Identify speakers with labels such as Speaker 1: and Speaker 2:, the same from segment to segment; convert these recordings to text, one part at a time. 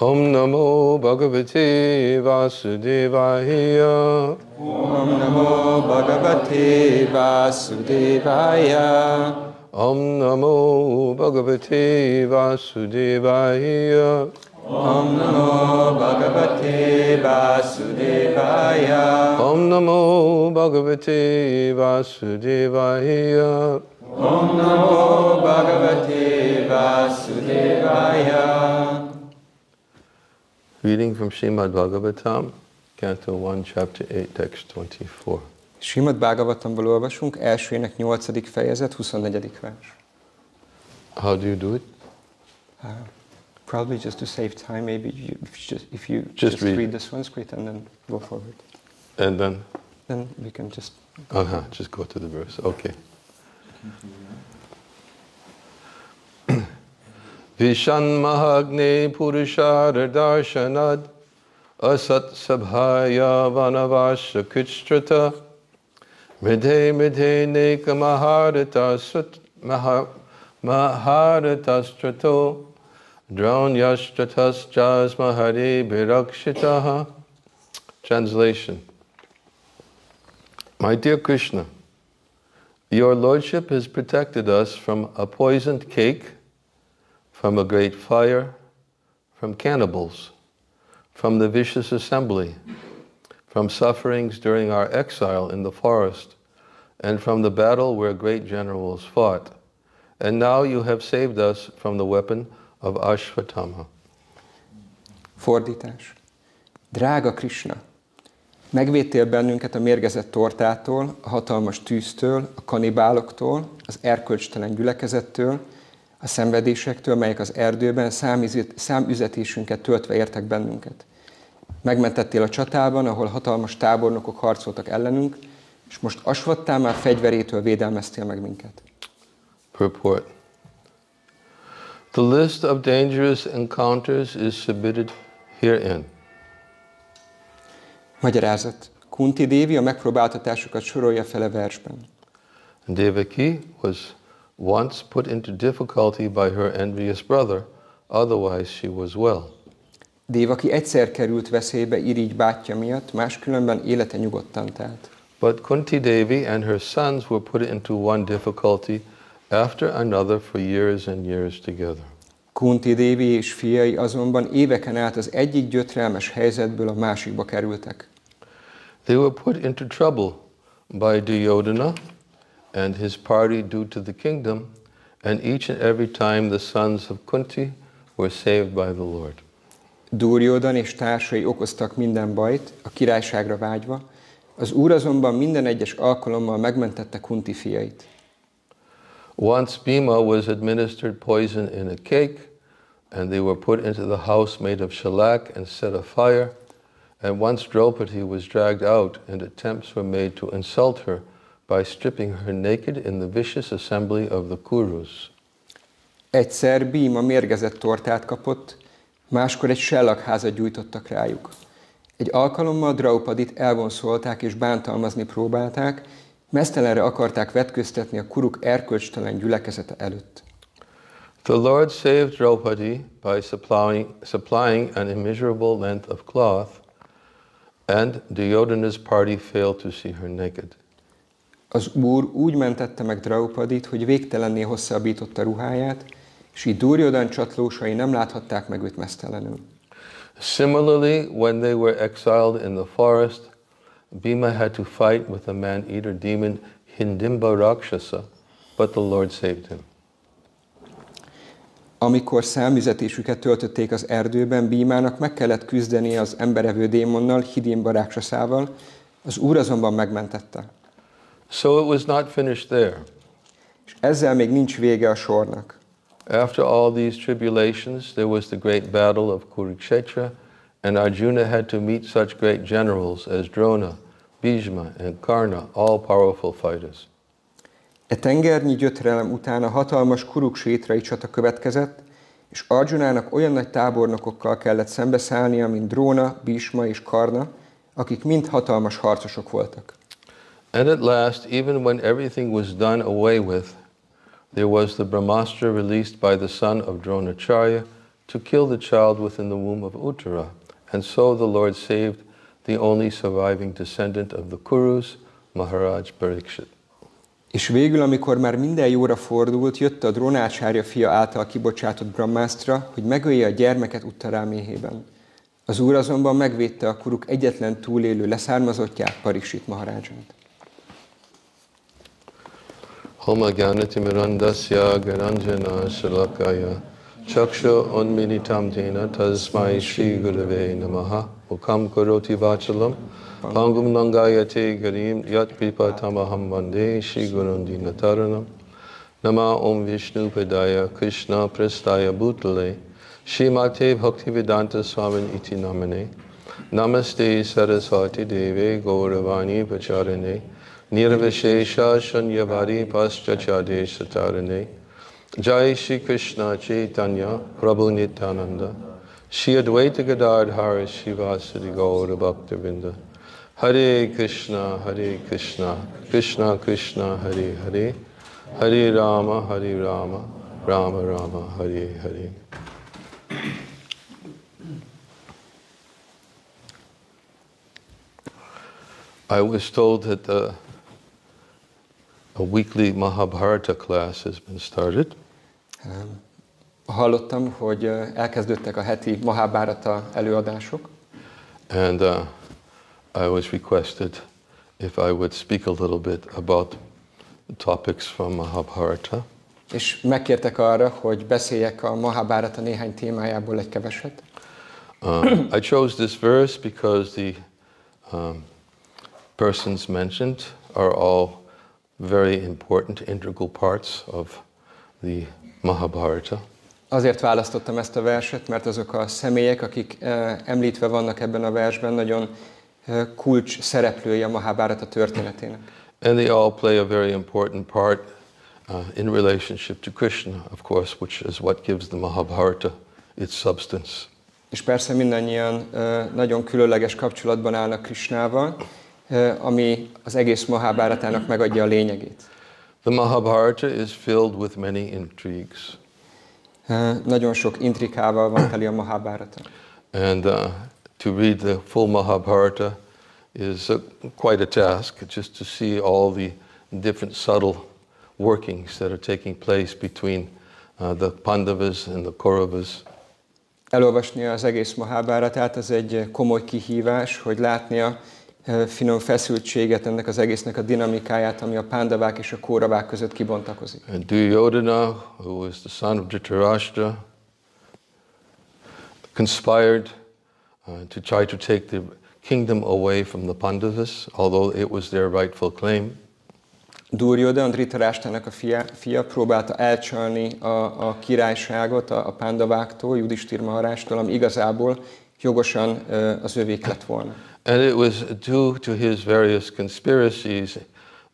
Speaker 1: Om Namo Bhagavate Vasudevaya
Speaker 2: Om Namo Bhagavate Vasudevaya
Speaker 1: Om Namo Bhagavate Vasudevaya
Speaker 2: Om Namo Bhagavate Vasudevaya
Speaker 1: Om Namo Bhagavate Vasudevaya
Speaker 2: Om Namo Bhagavate Vasudevaya
Speaker 1: Reading from Srimad Bhagavatam, Canto 1, Chapter 8, Text 24.
Speaker 2: Srimad Bhagavatamból olvasunk, elsőnek 8. fejezet, 24. vers.
Speaker 1: How do you do it?
Speaker 2: Uh, probably just to save time, maybe you, if, you just, if you
Speaker 1: Just
Speaker 2: just,
Speaker 1: read.
Speaker 2: read. the Sanskrit and then go forward.
Speaker 1: And then,
Speaker 2: Then we can just
Speaker 1: uh-huh, just go to the verse. Okay. Vishan mahagney purushar darshanad Asat Sabhaya Vanavasya Kitstrata Midhe Midhe Neka Maharata Sut Maharatastrato jas mahari Birakshitaha Translation. My dear Krishna, your Lordship has protected us from a poisoned cake from a great fire, from cannibals, from the vicious assembly, from sufferings during our exile in the forest, and from the battle where great generals fought. And now you have saved us from the weapon of Ashvatthama.
Speaker 2: Fordítás. Drága Krishna, megvédtél bennünket a mérgezett tortától, a hatalmas tűztől, a kanibáloktól, az erkölcstelen gyülekezettől, a szenvedésektől, melyek az erdőben számüzet- számüzetésünket töltve értek bennünket. Megmentettél a csatában, ahol hatalmas tábornokok harcoltak ellenünk, és most asvattál már fegyverétől védelmeztél meg minket.
Speaker 1: Purport The list of dangerous encounters is submitted herein.
Speaker 2: Magyarázat. Kunti Dévi a megpróbáltatásokat sorolja fel a versben.
Speaker 1: Devaki was once put into difficulty by her envious brother, otherwise, she was well.
Speaker 2: Dévaki egyszer került veszélybe irigy bátyja miatt, máskülönben élete nyugodtan telt.
Speaker 1: But Kunti Devi and her sons were put into one difficulty after another for years and years together.
Speaker 2: Kunti Dévi és fiai azonban éveken át az egyik gyötrelmes helyzetből a másikba kerültek.
Speaker 1: They were put into trouble by Duryodhana and his party due to the kingdom, and each and every time the sons of Kunti were saved by the Lord.
Speaker 2: Duryodhan és társai okoztak minden bajt, a királyságra vágyva, az úr azonban minden egyes alkalommal megmentette Kunti fiait.
Speaker 1: Once Bhima was administered poison in a cake, and they were put into the house made of shellac and set afire. And once Draupadi was dragged out, and attempts were made to insult her by stripping her naked in the vicious assembly of the Kurus.
Speaker 2: Egyszer Bíma mérgezett tortát kapott, máskor egy sellagházat gyújtottak rájuk. Egy alkalommal Draupadit elvonszolták és bántalmazni próbálták, mesztelenre akarták vetköztetni a kuruk erkölcstelen gyülekezete előtt.
Speaker 1: The Lord saved Draupadi by supplying, supplying an immeasurable length of cloth, and Duryodhana's party failed to see her naked.
Speaker 2: Az úr úgy mentette meg Draupadit, hogy végtelenné hosszabbította ruháját, és így Duryodhan csatlósai nem láthatták meg őt mesztelenül.
Speaker 1: Similarly, when they were exiled in the forest, Bhima had to fight with a man-eater demon Hindimba Rakshasa, but the Lord saved him.
Speaker 2: Amikor számüzetésüket töltötték az erdőben, Bímának meg kellett küzdenie az emberevő démonnal, Hidimba ráksaszával, az úr azonban megmentette.
Speaker 1: So it was not finished there.
Speaker 2: És ezzel még nincs vége a sornak.
Speaker 1: After all these tribulations, there was the great battle of Kurukshetra, and Arjuna had to meet such great generals as Drona, Bhishma, and Karna, all powerful fighters.
Speaker 2: E tengernyi gyötrelem után a hatalmas kuruksétrai csata következett, és Arjunának olyan nagy tábornokokkal kellett szembeszállnia, mint Dróna, Bhishma és Karna, akik mind hatalmas harcosok voltak.
Speaker 1: And at last, even when everything was done away with, there was the Brahmastra released by the son of Dronacharya to kill the child within the womb of Uttara. And so the Lord saved the only surviving descendant of the Kurus, Maharaj Parikshit.
Speaker 2: És végül, amikor már minden jóra fordult, jött a drónácsárja fia által kibocsátott Brahmásztra, hogy megölje a gyermeket Uttará méhében. Az úr azonban megvédte a kuruk egyetlen túlélő leszármazottját, Pariksit Maharajant.
Speaker 1: Homa Gyanatimirandasya Garanjana Shalakaya. Chaksha Unminitam Jena Tasmai Shri Gurave Namaha. Mukam Karoti Vachalam. Pangum Nangayate Garim Yat Pipa Tamaham Vande Shri Gurundina Taranam Nama Om Vishnu Padaya Krishna Prestaya Bhutale. Shrimate Bhaktivedanta Swamin Iti Namane. Namaste Saraswati Deve Gauravani Pacharane Nirvishesha Paschachade Satarane Jai Shri Krishna Chaitanya Prabhu Nityananda. Shri Advaita Gadadhara Gaura Bhaktavinda Hare Krishna Hare Krishna Krishna Krishna Hare Hare. Hare Rama Hare Rama Rama Rama Hare Hare. I was told that uh, a weekly Mahabharata class has been started.
Speaker 2: Um, Hallottam, hogy uh, elkezdődtek a heti Mahabharata előadások,
Speaker 1: And uh, I was requested if I would speak a little bit about topics from Mahabharata.
Speaker 2: és megkértek arra, hogy beszéljek a Mahabharata néhány témájából egy keveset.
Speaker 1: Uh, I chose this verse because the um, persons mentioned are all very important, integral parts of the Mahabharata.
Speaker 2: Azért választottam ezt a verset, mert azok a személyek, akik eh, említve vannak ebben a versben, nagyon eh, kulcs szereplői a Mahabharata történetének.
Speaker 1: And they all play a very important part uh, in relationship to Krishna, of course, which is what gives the Mahabharata its substance.
Speaker 2: És persze mindannyian eh, nagyon különleges kapcsolatban állnak Krishnával, ami az egész Mahabharatának megadja a lényegét.
Speaker 1: The Mahabharata is filled with many intrigues.
Speaker 2: Nagyon sok intrikával van teli a Mahabharata.
Speaker 1: And uh, to read the full Mahabharata is uh, quite a task, just to see all the different subtle workings that are taking place between uh, the Pandavas and the Kauravas.
Speaker 2: Elolvasni az egész Mahabharatát, az egy komoly kihívás, hogy látni a eh, finom feszültséget, ennek az egésznek a dinamikáját, ami a pándavák és a kóravák között kibontakozik.
Speaker 1: And Duryodhana, who was the son of Dhritarashtra, conspired uh, to try to take the kingdom away from the Pandavas, although it was their rightful claim.
Speaker 2: Duryodhan, Dhritarashtának a fia, fia próbálta elcsalni a, a királyságot a, a pándaváktól, Judistír Maharástól, ami igazából jogosan az övék lett volna.
Speaker 1: And it was due to his various conspiracies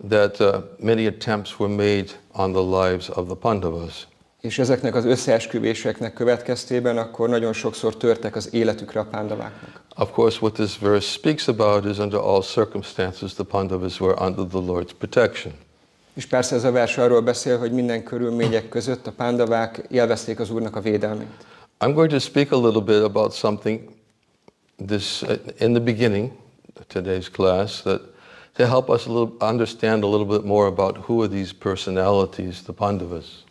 Speaker 1: that uh, many attempts were made on the lives of the Pandavas.
Speaker 2: És ezeknek az összeesküvéseknek következtében akkor nagyon sokszor törtek az életükre a pándaváknak.
Speaker 1: Of course, what this verse speaks about is under all circumstances the Pandavas were under the Lord's protection.
Speaker 2: És persze ez a vers arról beszél, hogy minden körülmények között a pándavák élvezték az Úrnak a védelmét.
Speaker 1: I'm going to speak a little bit about something this uh, in the beginning of today's class that to help us a little understand a little bit more about who are these personalities, the Pandavas.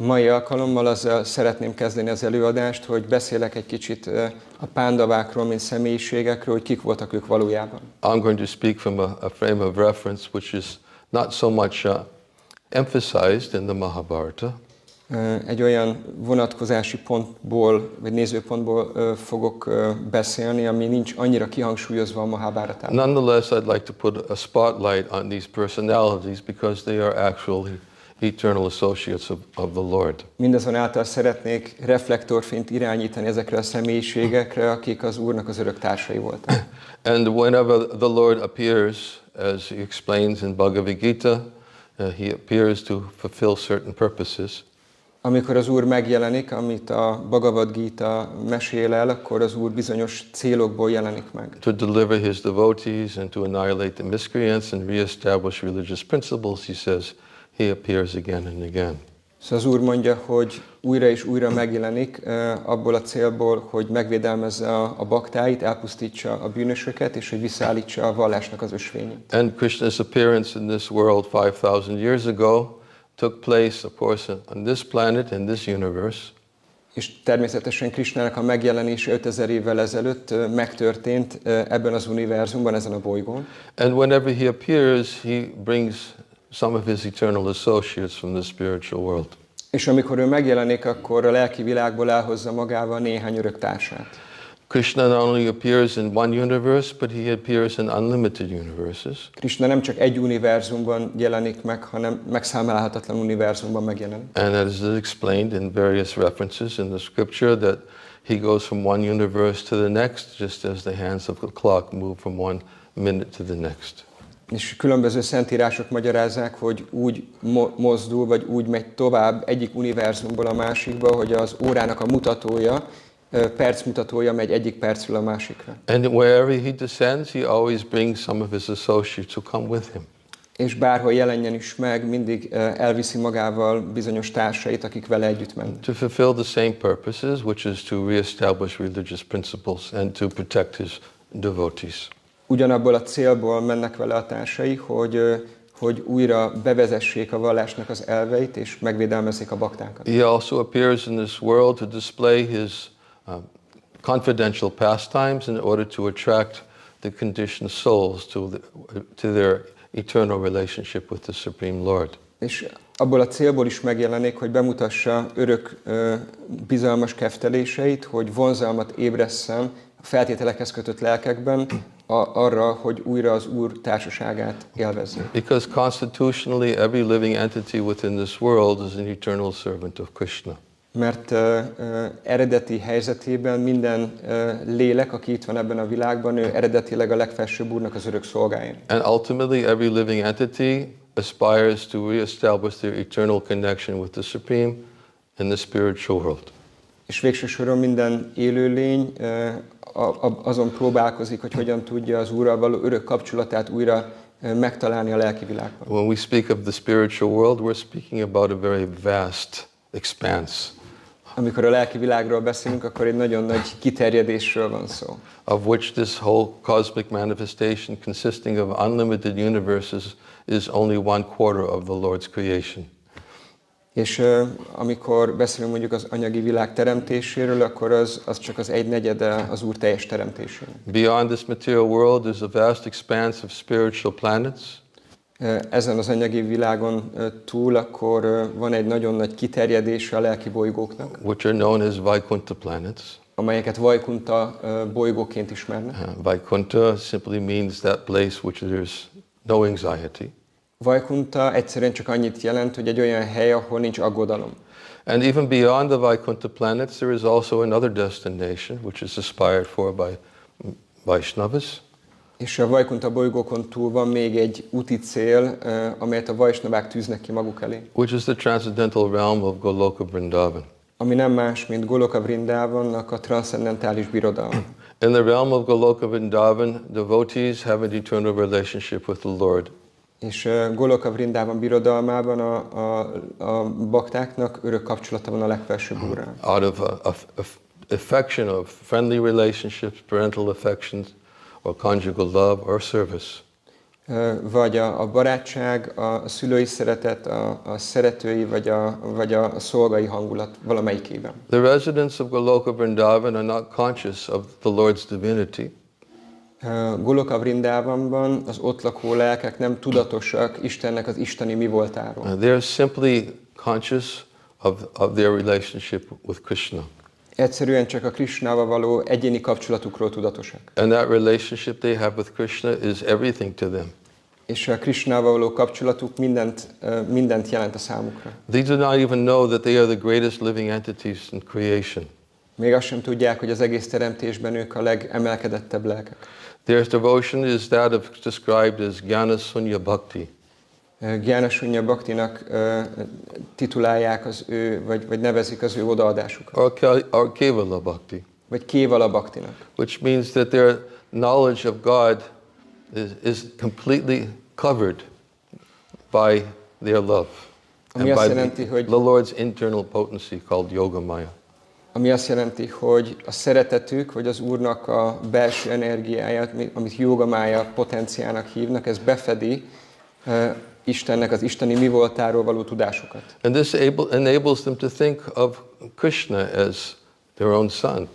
Speaker 2: Mai alkalommal azzal szeretném kezdeni az előadást, hogy beszélek egy kicsit ö, a pándavákról, mint személyiségekről, hogy kik voltak ők valójában.
Speaker 1: I'm going to speak from a, a frame of reference which is not so much uh, emphasized in the Mahabharata,
Speaker 2: Egy olyan vonatkozási pontból, vagy nézőpontból fogok beszélni, ami nincs annyira kihangsúlyozva a Mahabharatában.
Speaker 1: Nonetheless, I'd like to put a spotlight on these personalities because they are actually eternal associates of, of the Lord.
Speaker 2: Mindazonáltal szeretnék reflektorfényt irányítani ezekre a személyiségekre, akik az Úrnak az örök társai voltak.
Speaker 1: And whenever the Lord appears, as he explains in Bhagavad Gita, uh, he appears to fulfill certain purposes.
Speaker 2: Amikor az Úr megjelenik, amit a Bhagavad Gita mesél el, akkor az Úr bizonyos célokból jelenik meg.
Speaker 1: To deliver his devotees and to annihilate the miscreants and reestablish religious principles, he says, he appears again and again.
Speaker 2: Szóval az Úr mondja, hogy újra és újra megjelenik abból a célból, hogy megvédelmezze a, a baktáit, elpusztítsa a bűnösöket, és hogy visszaállítsa a vallásnak az ösvényét.
Speaker 1: And Krishna's appearance in this world 5,000 years ago took place, of course, on this planet, in this universe.
Speaker 2: És természetesen Krisnának a megjelenése 5000 évvel ezelőtt megtörtént ebben az univerzumban, ezen a bolygón.
Speaker 1: And whenever he appears, he brings some of his eternal associates from the spiritual world.
Speaker 2: És amikor ő megjelenik, akkor a lelki világból elhozza magával néhány örök társát.
Speaker 1: Krishna not only appears in one universe, but he appears in unlimited universes.
Speaker 2: Krishna nem csak egy univerzumban jelenik meg, hanem megszámlálhatatlan univerzumban megjelenik.
Speaker 1: And as is explained in various references in the scripture, that he goes from one universe to the next, just as the hands of a clock move from one minute to the next.
Speaker 2: És különböző szentírások magyarázzák, hogy úgy mo- mozdul, vagy úgy megy tovább egyik univerzumból a másikba, hogy az órának a mutatója, percmutatója megy egyik percről a másikra.
Speaker 1: And wherever he descends, he always brings some of his associates who come with him.
Speaker 2: És bárhol jelenjen is meg, mindig elviszi magával bizonyos társait, akik vele együtt mennek.
Speaker 1: To fulfill the same purposes, which is to reestablish religious principles and to protect his devotees.
Speaker 2: Ugyanabból a célból mennek vele a társai, hogy, hogy újra bevezessék a vallásnak az elveit, és megvédelmezzék a baktákat.
Speaker 1: He also appears in this world to display his um, confidential pastimes in order to attract the conditioned souls to, the, to their eternal relationship with the Supreme Lord.
Speaker 2: És abból a célból is megjelenik, hogy bemutassa örök ö, bizalmas kefteléseit, hogy vonzalmat ébresszen a feltételekhez kötött lelkekben a, arra, hogy újra az Úr társaságát élvezzék.
Speaker 1: Because constitutionally, every living entity within this world is an eternal servant of Krishna.
Speaker 2: Mert eredeti helyzetében minden lélek, aki itt van ebben a világban, ő eredetileg a legfelsőbb Úrnak az örök szolgája.
Speaker 1: And ultimately, every living entity aspires to reestablish their eternal connection with the Supreme in the spiritual world.
Speaker 2: És végső soron minden élőlény azon próbálkozik, hogy hogyan tudja az Úrral való örök kapcsolatát újra megtalálni a lelki világban.
Speaker 1: When we speak of the spiritual world, we're speaking about a very vast expanse
Speaker 2: Amikor a lelki világról beszélünk, akkor egy nagyon nagy kiterjedésről van szó.
Speaker 1: of which this whole cosmic manifestation, consisting of unlimited universes, is only one quarter of the Lord's creation.
Speaker 2: És ö, amikor beszélünk mondjuk az anyagi világ teremtéséről, akkor az, az csak az egy negyede az Úr teljes teremtésének.
Speaker 1: Beyond this material world, there's a vast expanse of spiritual planets,
Speaker 2: Ezen az anyagi világon túl akkor van egy nagyon nagy kiterjedése a lelki bolygóknak,
Speaker 1: which are known as Vaikuntha planets.
Speaker 2: amelyeket Vajkunta ö, bolygóként ismernek.
Speaker 1: Uh, Vaikuntha simply means that place which there's no anxiety.
Speaker 2: Vajkunta egyszerűen csak annyit jelent, hogy egy olyan hely, ahol nincs aggodalom.
Speaker 1: And even beyond the Vaikuntha planets, there is also another destination which is aspired for by Vaishnavas,
Speaker 2: És a Vajkunta bolygókon túl van még egy úti cél, amelyet a Vajsnavák tűznek ki maguk elé,
Speaker 1: which is the transcendental realm of Goloka Vrindavan.
Speaker 2: ami nem más, mint Goloka Vrindavannak a transzendentális birodalma.
Speaker 1: In the realm of Goloka Vrindavan, devotees have an eternal relationship with the Lord.
Speaker 2: És Goloka Vrindavan birodalmában a, a, a baktáknak örök kapcsolata van a legfelsőbb úrral.
Speaker 1: out of a, a- a- affection of friendly relationships, parental affections, or conjugal love or service.
Speaker 2: Vagy a, a barátság, a szülői szeretet, a, a szeretői, vagy a, vagy a szolgai hangulat valamelyikében.
Speaker 1: The residents of Goloka Vrindavan are not conscious of the Lord's divinity,
Speaker 2: Goloka Vrindavanban az ott lakó lelkek nem tudatosak Istennek az isteni mi voltáról.
Speaker 1: Uh, they are simply conscious of, of their relationship with Krishna.
Speaker 2: Egyszerűen csak a Krishnával való egyéni kapcsolatukról tudatosak.
Speaker 1: And that relationship they have with Krishna is everything to them.
Speaker 2: És a Krishnával való kapcsolatuk mindent, mindent jelent a számukra.
Speaker 1: They do not even know that they are the greatest living entities in creation.
Speaker 2: Még azt sem tudják, hogy az egész teremtésben ők a legemelkedettebb lelkek.
Speaker 1: Their devotion is that of described as Jnana Sunya Bhakti.
Speaker 2: Gyánasunya Baktinak ö, titulálják az ő, vagy, vagy nevezik az ő odaadásukat.
Speaker 1: or, Ke- or Kevala Bhakti,
Speaker 2: Vagy Kévala Baktinak.
Speaker 1: which means that their knowledge of God is, is completely covered by their love.
Speaker 2: Ami
Speaker 1: and
Speaker 2: azt
Speaker 1: by
Speaker 2: jelenti,
Speaker 1: the,
Speaker 2: hogy
Speaker 1: the Lord's internal potency called Yoga Maya.
Speaker 2: ami azt jelenti, hogy a szeretetük, vagy az Úrnak a belső energiáját, mi- amit jogamája potenciának hívnak, ez befedi Istennek, az isteni mi voltáról való tudásukat.
Speaker 1: And this able, enables them to think of Krishna as their own son.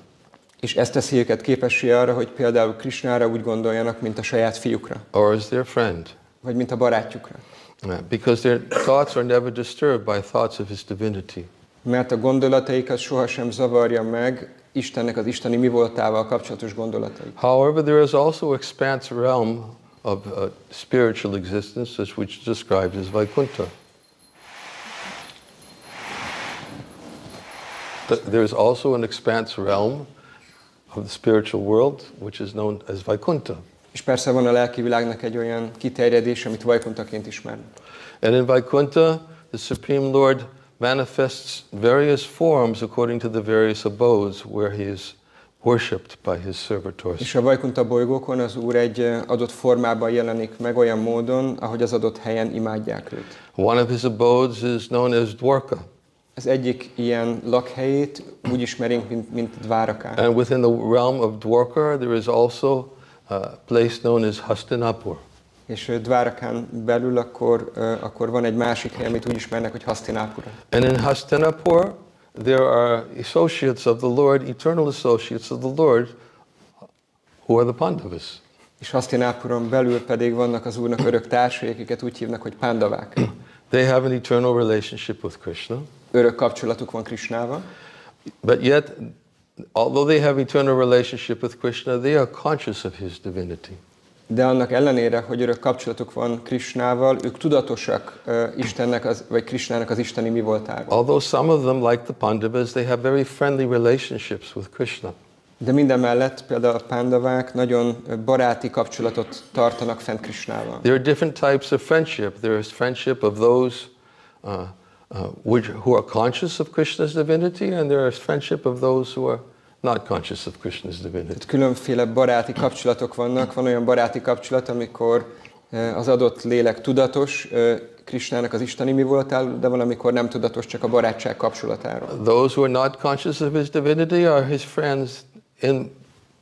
Speaker 2: És ezt teszi őket képessé arra, hogy például Krisnára úgy gondoljanak, mint a saját fiúkra,
Speaker 1: or as their friend,
Speaker 2: vagy mint a barátjukra.
Speaker 1: because their thoughts are never disturbed by thoughts of His divinity.
Speaker 2: Mert a gondolataikat sohasem zavarja meg Istennek az isteni mi voltával kapcsolatos gondolatai.
Speaker 1: However, there is also expanse realm of uh, spiritual existence, as which is described as Vaikuntha. There is also an expanse realm of the spiritual world, which is known as Vaikuntha.
Speaker 2: És persze van a lelki világnak egy olyan kiterjedés, amit Vajkuntaként ismernek.
Speaker 1: And in Vaikuntha, the Supreme Lord manifests various forms according to the various abodes where he is worshipped by his servitors.
Speaker 2: És a Vajkunta bolygókon az Úr egy adott formában jelenik meg olyan módon, ahogy az adott helyen imádják őt.
Speaker 1: One of his abodes is known as Dwarka.
Speaker 2: Az egyik ilyen lakhelyét úgy ismerünk, mint, mint Dvárakát.
Speaker 1: And within the realm of Dwarka, there is also a place known as Hastinapur.
Speaker 2: És Dvárakán belül akkor, akkor van egy másik hely, amit úgy ismernek, hogy Hasztinápura.
Speaker 1: And in Hastinapur, there are associates of the Lord, eternal associates of the Lord, who are the Pandavas.
Speaker 2: És Hasztinápuron belül pedig vannak az Úrnak örök társai, akiket úgy hívnak, hogy pándavák.
Speaker 1: They have an eternal relationship with Krishna,
Speaker 2: Örök kapcsolatuk van Krisnával,
Speaker 1: but yet, although they have eternal relationship with Krishna, they are conscious of his divinity.
Speaker 2: De annak ellenére, hogy örök kapcsolatuk van Krisnával, ők tudatosak ö, Istennek, az, vagy Krisnának az isteni mi voltáról.
Speaker 1: Although some of them, like the Pandavas, they have very friendly relationships with Krishna.
Speaker 2: De minden mellett például a pándavák nagyon baráti kapcsolatot tartanak fent Krisnával.
Speaker 1: There are different types of friendship. There is friendship of those uh, uh, which, who are conscious of Krishna's divinity, and there is friendship of those who are not conscious of Krishna's divinity.
Speaker 2: Tehát különféle baráti kapcsolatok vannak. Van olyan baráti kapcsolat, amikor ö, az adott lélek tudatos ö, Krisnának az isteni mi voltál, de van, amikor nem tudatos, csak a barátság kapcsolatáról.
Speaker 1: Those who are not conscious of his divinity are his friends in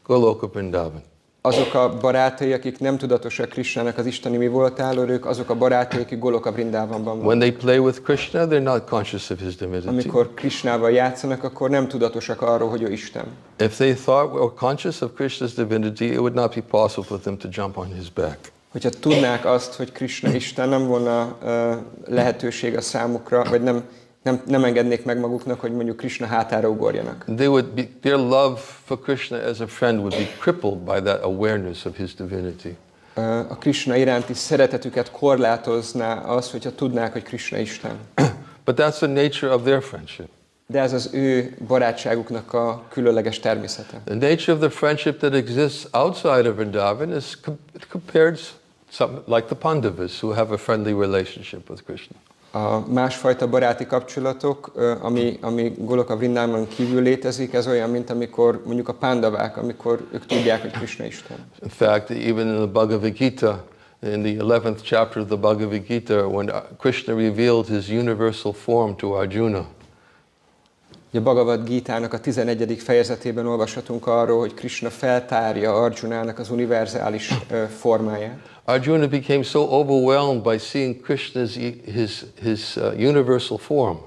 Speaker 1: Goloka Vrindavan.
Speaker 2: Azok a barátai, akik nem tudatosak Krisnának az isteni mi voltáról, ők azok a barátai, akik Goloka Vrindávamban vannak.
Speaker 1: When they play with Krishna, they're not conscious of his divinity.
Speaker 2: Amikor Krisnával játszanak, akkor nem tudatosak arról, hogy ő Isten.
Speaker 1: If they thought were conscious of Krishna's divinity, it would not be possible for them to jump on his back.
Speaker 2: Hogyha tudnák azt, hogy Krishna Isten, nem volna uh, lehetőség a számukra, vagy nem, nem, nem engednék meg maguknak, hogy mondjuk Krishna hátára ugorjanak.
Speaker 1: They would be, their love for Krishna as a friend would be crippled by that awareness of his divinity.
Speaker 2: A Krishna iránti szeretetüket korlátozná az, hogyha tudnák, hogy Krishna Isten.
Speaker 1: But that's the nature of their friendship.
Speaker 2: De ez az ő barátságuknak a különleges természete.
Speaker 1: The nature of the friendship that exists outside of Vrindavan is com- compared some, like the Pandavas, who have a friendly relationship with Krishna.
Speaker 2: A másfajta baráti kapcsolatok, ami, ami Goloka Vrindában kívül létezik, ez olyan, mint amikor mondjuk a pándavák, amikor ők tudják, hogy Krishna Isten.
Speaker 1: In fact, even in the Bhagavad Gita, in the 11th chapter of the Bhagavad Gita, when Krishna revealed his universal form to Arjuna,
Speaker 2: Ugye A Bhagavad Gita-nak a 11. fejezetében olvashatunk arról, hogy Krishna feltárja Arjunának az univerzális formáját.
Speaker 1: Arjuna became so overwhelmed by seeing Krishna's his, his uh, universal form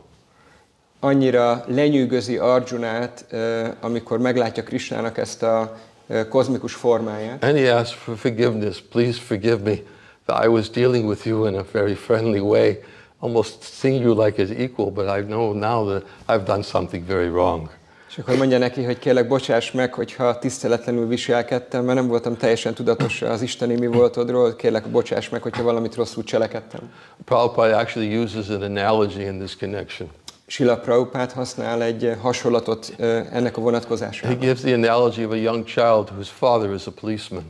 Speaker 2: Annyira lenyűgözi Arjunát, ö, amikor meglátja Krishnának ezt a ö, kozmikus formáját,
Speaker 1: and he asked for forgiveness. Please forgive me I was dealing with you in a very friendly way, almost seeing you like as equal, but I know now that I've done something very wrong.
Speaker 2: És akkor mondja neki, hogy kérlek, bocsáss meg, hogyha tiszteletlenül viselkedtem, mert nem voltam teljesen tudatos az isteni mi voltodról, kérlek, bocsáss meg, hogyha valamit rosszul cselekedtem.
Speaker 1: Prabhupada actually uses an analogy in this connection.
Speaker 2: Sila Prabhupád használ egy hasonlatot ö, ennek a
Speaker 1: He
Speaker 2: vonatkozásában.
Speaker 1: gives the analogy of a young child whose father is a policeman.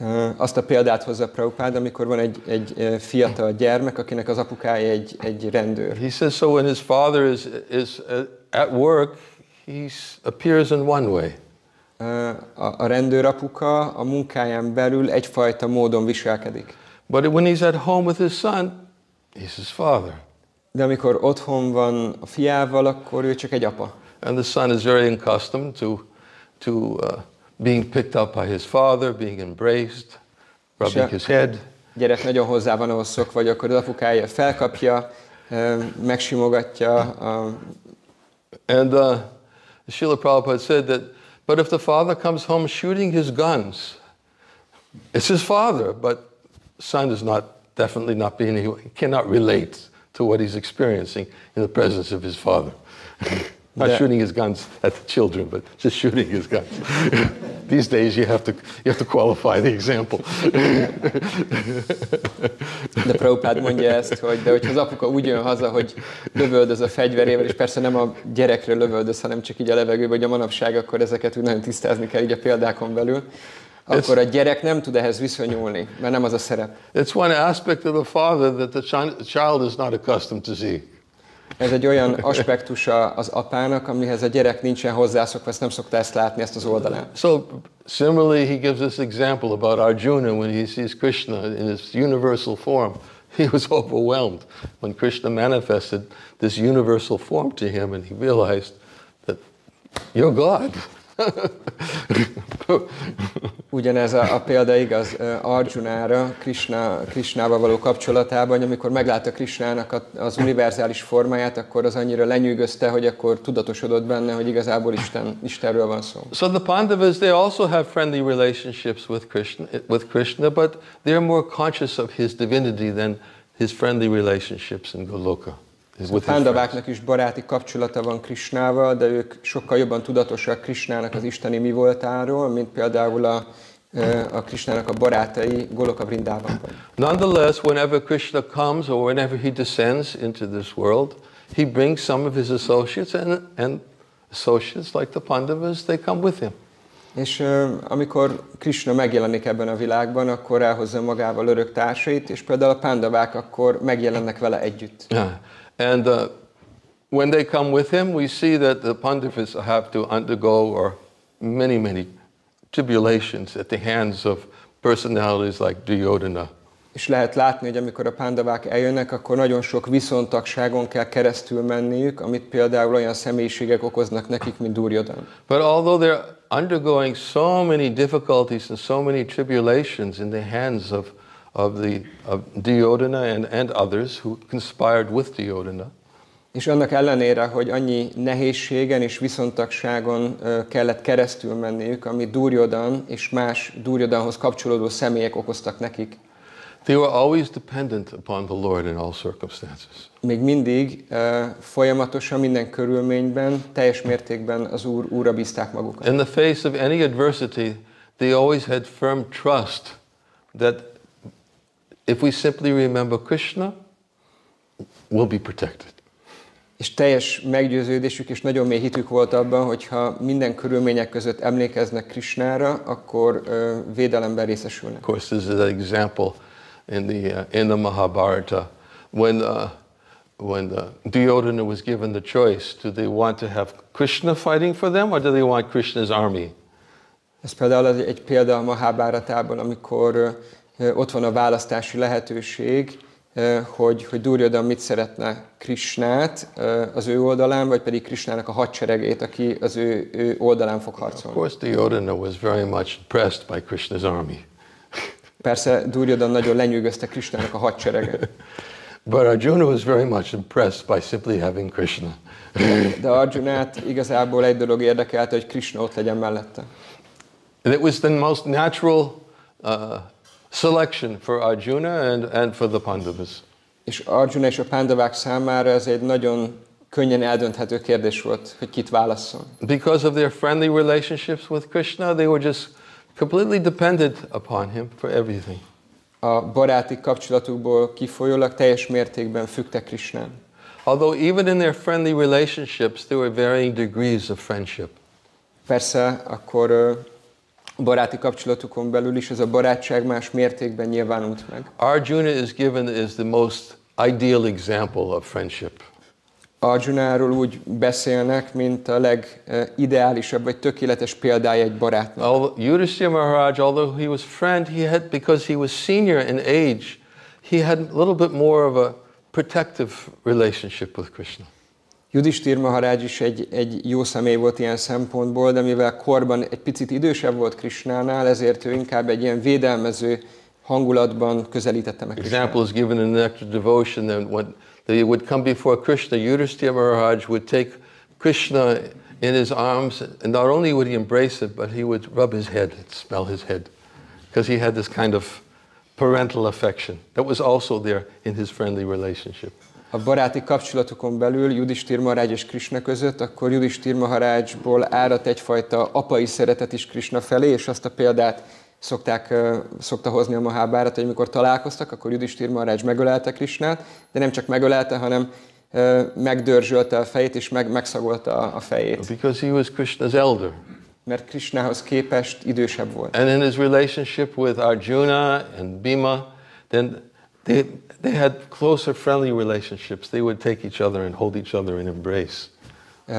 Speaker 2: Ö, Azt a példát hozza Prabhupád, amikor van egy, egy fiatal gyermek, akinek az apukája egy, egy rendőr.
Speaker 1: He says so when his father is, is at work, he appears in one way.
Speaker 2: A, a rendőrapuka a munkáján belül egyfajta módon viselkedik.
Speaker 1: But when he's at home with his son, he's his father.
Speaker 2: De amikor otthon van a fiával, akkor ő csak egy apa.
Speaker 1: And the son is very accustomed to, to uh, being picked up by his father, being embraced, rubbing his head.
Speaker 2: Gyerek nagyon hozzá van ahhoz szokva, vagy akkor az apukája felkapja, megsimogatja, a,
Speaker 1: And uh, Srila Prabhupada said that, but if the father comes home shooting his guns, it's his father, but son is not definitely not being, he cannot relate to what he's experiencing in the presence of his father. not
Speaker 2: Yeah.
Speaker 1: shooting his guns at the children, but just shooting his guns. These days you have to, you have to qualify the example.
Speaker 2: de Prabhupád mondja ezt, hogy de hogyha az apuka úgy jön haza, hogy lövöldöz a fegyverével, és persze nem a gyerekre lövöldöz, hanem csak így a levegőbe, vagy a manapság, akkor ezeket úgy nagyon tisztázni kell így a példákon belül, akkor a gyerek nem tud ehhez viszonyulni, mert nem az a szerep.
Speaker 1: It's one aspect of the father that the chi- child is not accustomed to see.
Speaker 2: Ez egy olyan aspektusa az apának, amihez a gyerek nincsen hozzászokva, ezt nem szokta ezt látni, ezt az oldalán.
Speaker 1: So similarly, he gives this example about Arjuna when he sees Krishna in his universal form. He was overwhelmed when Krishna manifested this universal form to him, and he realized that you're God.
Speaker 2: Ugyanez a, a példa igaz Arjunára, Krishna, Krishnával való kapcsolatában, hogy amikor meglátta Krishnának az univerzális formáját, akkor az annyira lenyűgözte, hogy akkor tudatosodott benne, hogy igazából Isten, Istenről van szó.
Speaker 1: so the Pandavas, they also have friendly relationships with Krishna, with Krishna, but they're more conscious of his divinity than his friendly relationships in Goloka.
Speaker 2: A
Speaker 1: friends.
Speaker 2: pándaváknak is baráti kapcsolata van Krishnával, de ők sokkal jobban tudatosak Krishnának az isteni mi voltáról, mint például a, a Krishnának a barátai Goloka Brindában.
Speaker 1: Nonetheless, whenever Krishna comes or whenever he descends into this world, he brings some of his associates, and, and associates like the Pandavas, they come with him.
Speaker 2: És amikor Krishna megjelenik ebben a világban, akkor elhozza magával örök társait, és például a pándavák akkor megjelennek vele együtt.
Speaker 1: Yeah. And uh, when they come with him, we see that the Pandavas have to undergo or many, many tribulations at the hands of personalities like Duryodhana.
Speaker 2: És lehet látni, hogy amikor a pándavák eljönnek, akkor nagyon sok viszontagságon kell keresztül menniük, amit például olyan személyiségek okoznak nekik, mint Duryodhan.
Speaker 1: But although they're undergoing so many difficulties and so many tribulations in the hands of, of, the, of Duryodhana and, and others who conspired with Duryodhana,
Speaker 2: És annak ellenére, hogy annyi nehézségen és viszontagságon kellett keresztül menniük, amit Duryodhan és más Duryodhanhoz kapcsolódó személyek okoztak nekik,
Speaker 1: they were always dependent upon the Lord in all circumstances.
Speaker 2: még mindig ö, folyamatosan minden körülményben, teljes mértékben az Úr Úrra bízták magukat.
Speaker 1: In the face of any adversity, they always had firm trust that if we simply remember Krishna, we'll be protected.
Speaker 2: És teljes meggyőződésük és nagyon mély hitük volt abban, hogy ha minden körülmények között emlékeznek Krisnára, akkor ö, védelemben részesülnek.
Speaker 1: Of course, this is an example in the, uh, in the Mahabharata when, uh, when uh, Duryodhana was given the choice do they want to have Krishna fighting for them or do they want Krishna's army?
Speaker 2: Ez például az egy példa a Mahábáratában, amikor ö, ö, ott van a választási lehetőség, ö, hogy, hogy Duryodhan mit szeretne Krisnát az ő oldalán, vagy pedig Krisnának a hadseregét, aki az ő, ő oldalán fog
Speaker 1: Of
Speaker 2: harcolni.
Speaker 1: course, Duryodhana was very much impressed by Krishna's army.
Speaker 2: Persze Duryodhan nagyon lenyűgözte Krisnának a hadserege,
Speaker 1: But Arjuna was very much impressed by simply having Krishna.
Speaker 2: de Arjunát igazából egy dolog érdekelte, hogy Krishna ott legyen mellette.
Speaker 1: And it was the most natural uh, selection for Arjuna and, and for the Pandavas.
Speaker 2: És Arjuna és a pándavák számára ez egy nagyon könnyen eldönthető kérdés volt, hogy kit válasszon.
Speaker 1: Because of their friendly relationships with Krishna, they were just completely dependent upon him for everything.
Speaker 2: A baráti kapcsolatukból kifolyólag teljes mértékben fügtek Krisnán.
Speaker 1: Although even in their friendly relationships, there were varying degrees of friendship.
Speaker 2: Persze, akkor a baráti kapcsolatukon belül is ez a barátság más mértékben nyilvánult meg.
Speaker 1: Arjuna is given as the most ideal example of friendship.
Speaker 2: Arjunáról úgy beszélnek, mint a legideálisabb vagy tökéletes példája egy barátnak.
Speaker 1: Although Yudhishthira Maharaj, although he was friend, he had because he was senior in age, he had a little bit more of a protective relationship with Krishna.
Speaker 2: Judistír Maharaj is egy, egy jó személy volt ilyen szempontból, de mivel korban egy picit idősebb volt Krishnánál, ezért ő inkább egy ilyen védelmező hangulatban közelítette meg Krishnát.
Speaker 1: Example is given in the Nectar Devotion that when they would come before Krishna, Yudhishthira Maharaj would take Krishna in his arms, and not only would he embrace it, but he would rub his head smell his head, because he had this kind of parental affection that was also there in his friendly relationship.
Speaker 2: A baráti kapcsolatokon belül Judistír Maharaj és Krishna között, akkor Judistír Maharajból árat egyfajta apai szeretet is Krishna felé, és azt a példát szokták, szokta hozni a Mahábárat, hogy amikor találkoztak, akkor Judistír Maharaj megölelte Krishnát, de nem csak megölelte, hanem megdörzsölte a fejét, és meg, megszagolta a fejét.
Speaker 1: Because he was Krishna's elder.
Speaker 2: Mert Krishnához képest idősebb volt.
Speaker 1: And in his relationship with Arjuna and Bhima, then they, they had closer, friendly relationships. They would take each other and hold each other in embrace.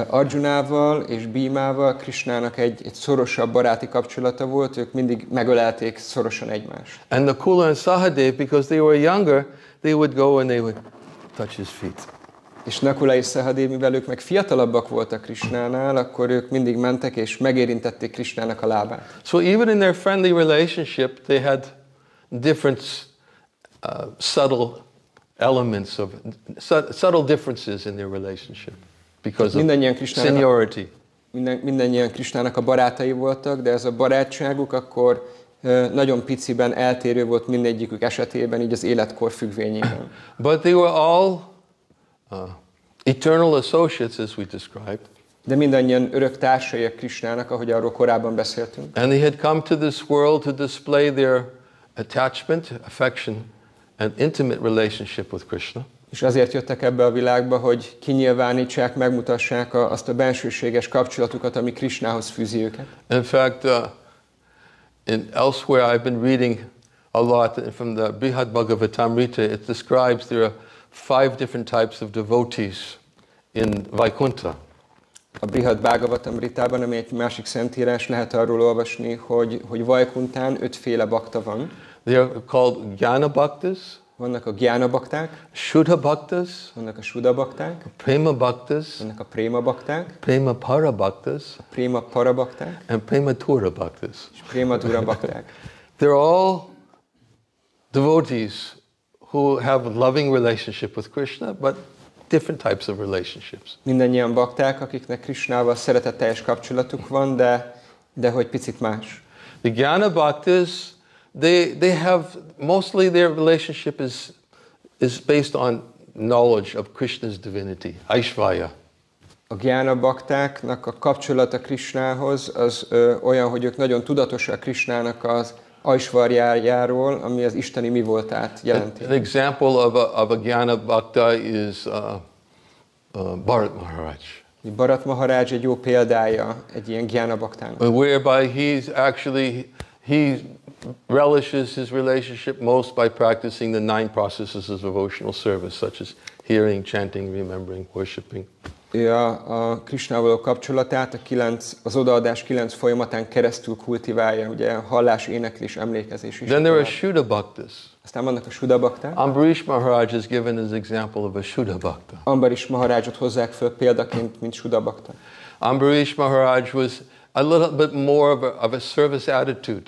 Speaker 2: Arjunával és Bímával Krishnának egy, egy szorosabb baráti kapcsolata volt, ők mindig megölelték szorosan egymást.
Speaker 1: And Nakula and Sahadev, because they were younger, they would go and they would touch his feet.
Speaker 2: És Nakula és Sahadév, mivel ők meg fiatalabbak voltak Krishnánál, akkor ők mindig mentek és megérintették Krishnának a lábát.
Speaker 1: So even in their friendly relationship, they had different uh, subtle elements of su- subtle differences in their relationship because
Speaker 2: Mindannyian Krishnának,
Speaker 1: seniority.
Speaker 2: minden, mindannyian Krishnának a barátai voltak, de ez a barátságuk akkor nagyon piciben eltérő volt mindegyikük esetében, így az életkor függvényében.
Speaker 1: But they were all uh, eternal associates, as we described.
Speaker 2: De mindannyian örök társai a Krishnának, ahogy arról korábban beszéltünk.
Speaker 1: And they had come to this world to display their attachment, affection, and intimate relationship with Krishna.
Speaker 2: És azért jöttek ebbe a világba, hogy kinyilvánítsák, megmutassák a, azt a bensőséges kapcsolatukat, ami Krishnához fűzi őket.
Speaker 1: In fact, uh, in elsewhere I've been reading a lot from the Brihad Bhagavatamrita. It describes there are five different types of devotees in Vaikuntha.
Speaker 2: A Brihad Bhagavatamritában, ami egy másik szentírás, lehet arról olvasni, hogy, hogy Vajkuntán ötféle bakta van.
Speaker 1: They are called Jnana Bhaktas,
Speaker 2: Vannak a Gyána bakták,
Speaker 1: Shuddha Bhaktas,
Speaker 2: vannak a Suda bakták,
Speaker 1: Prema Bhaktas,
Speaker 2: vannak a Préma bakták,
Speaker 1: Prema Para Bhaktas,
Speaker 2: Préma para bakták,
Speaker 1: and Prema Tura Bhaktas.
Speaker 2: és Préma Dura bakták.
Speaker 1: They're all devotees who have a loving relationship with Krishna, but different types of relationships.
Speaker 2: Mindannyian bakták, akiknek Krishnával szeretetteljes kapcsolatuk van, de, de hogy picit más.
Speaker 1: The Jnana Bhaktas, they, they have mostly their relationship is, is based on knowledge of Krishna's divinity, Aishvaya.
Speaker 2: A Gyána baktáknak a kapcsolata Krishnához az ö, olyan, hogy ők nagyon tudatosak Krishnának az ajsvarjájáról, ami az isteni mi voltát jelenti.
Speaker 1: An example of a, of a Jnana Bhakta is uh, uh, Bharat Maharaj,
Speaker 2: Bharat Maharaj egy jó példája egy ilyen Gyána baktának.
Speaker 1: whereby he's actually, he relishes his relationship most by practicing the nine processes of devotional service, such as hearing, chanting, remembering, worshipping.
Speaker 2: Ő a, a Krishnával való kapcsolatát a kilenc, az odaadás kilenc folyamatán keresztül kultiválja, ugye hallás, éneklés, emlékezés is.
Speaker 1: Then there are Shuddha Bhaktas.
Speaker 2: Aztán vannak a Suda bakták.
Speaker 1: Ambarish Maharaj is given as example of a Shuddha Bhakta.
Speaker 2: Ambarish Maharajot hozzák föl példaként, mint Suda bakta.
Speaker 1: Ambarish Maharaj was a little bit more of a, of a service attitude.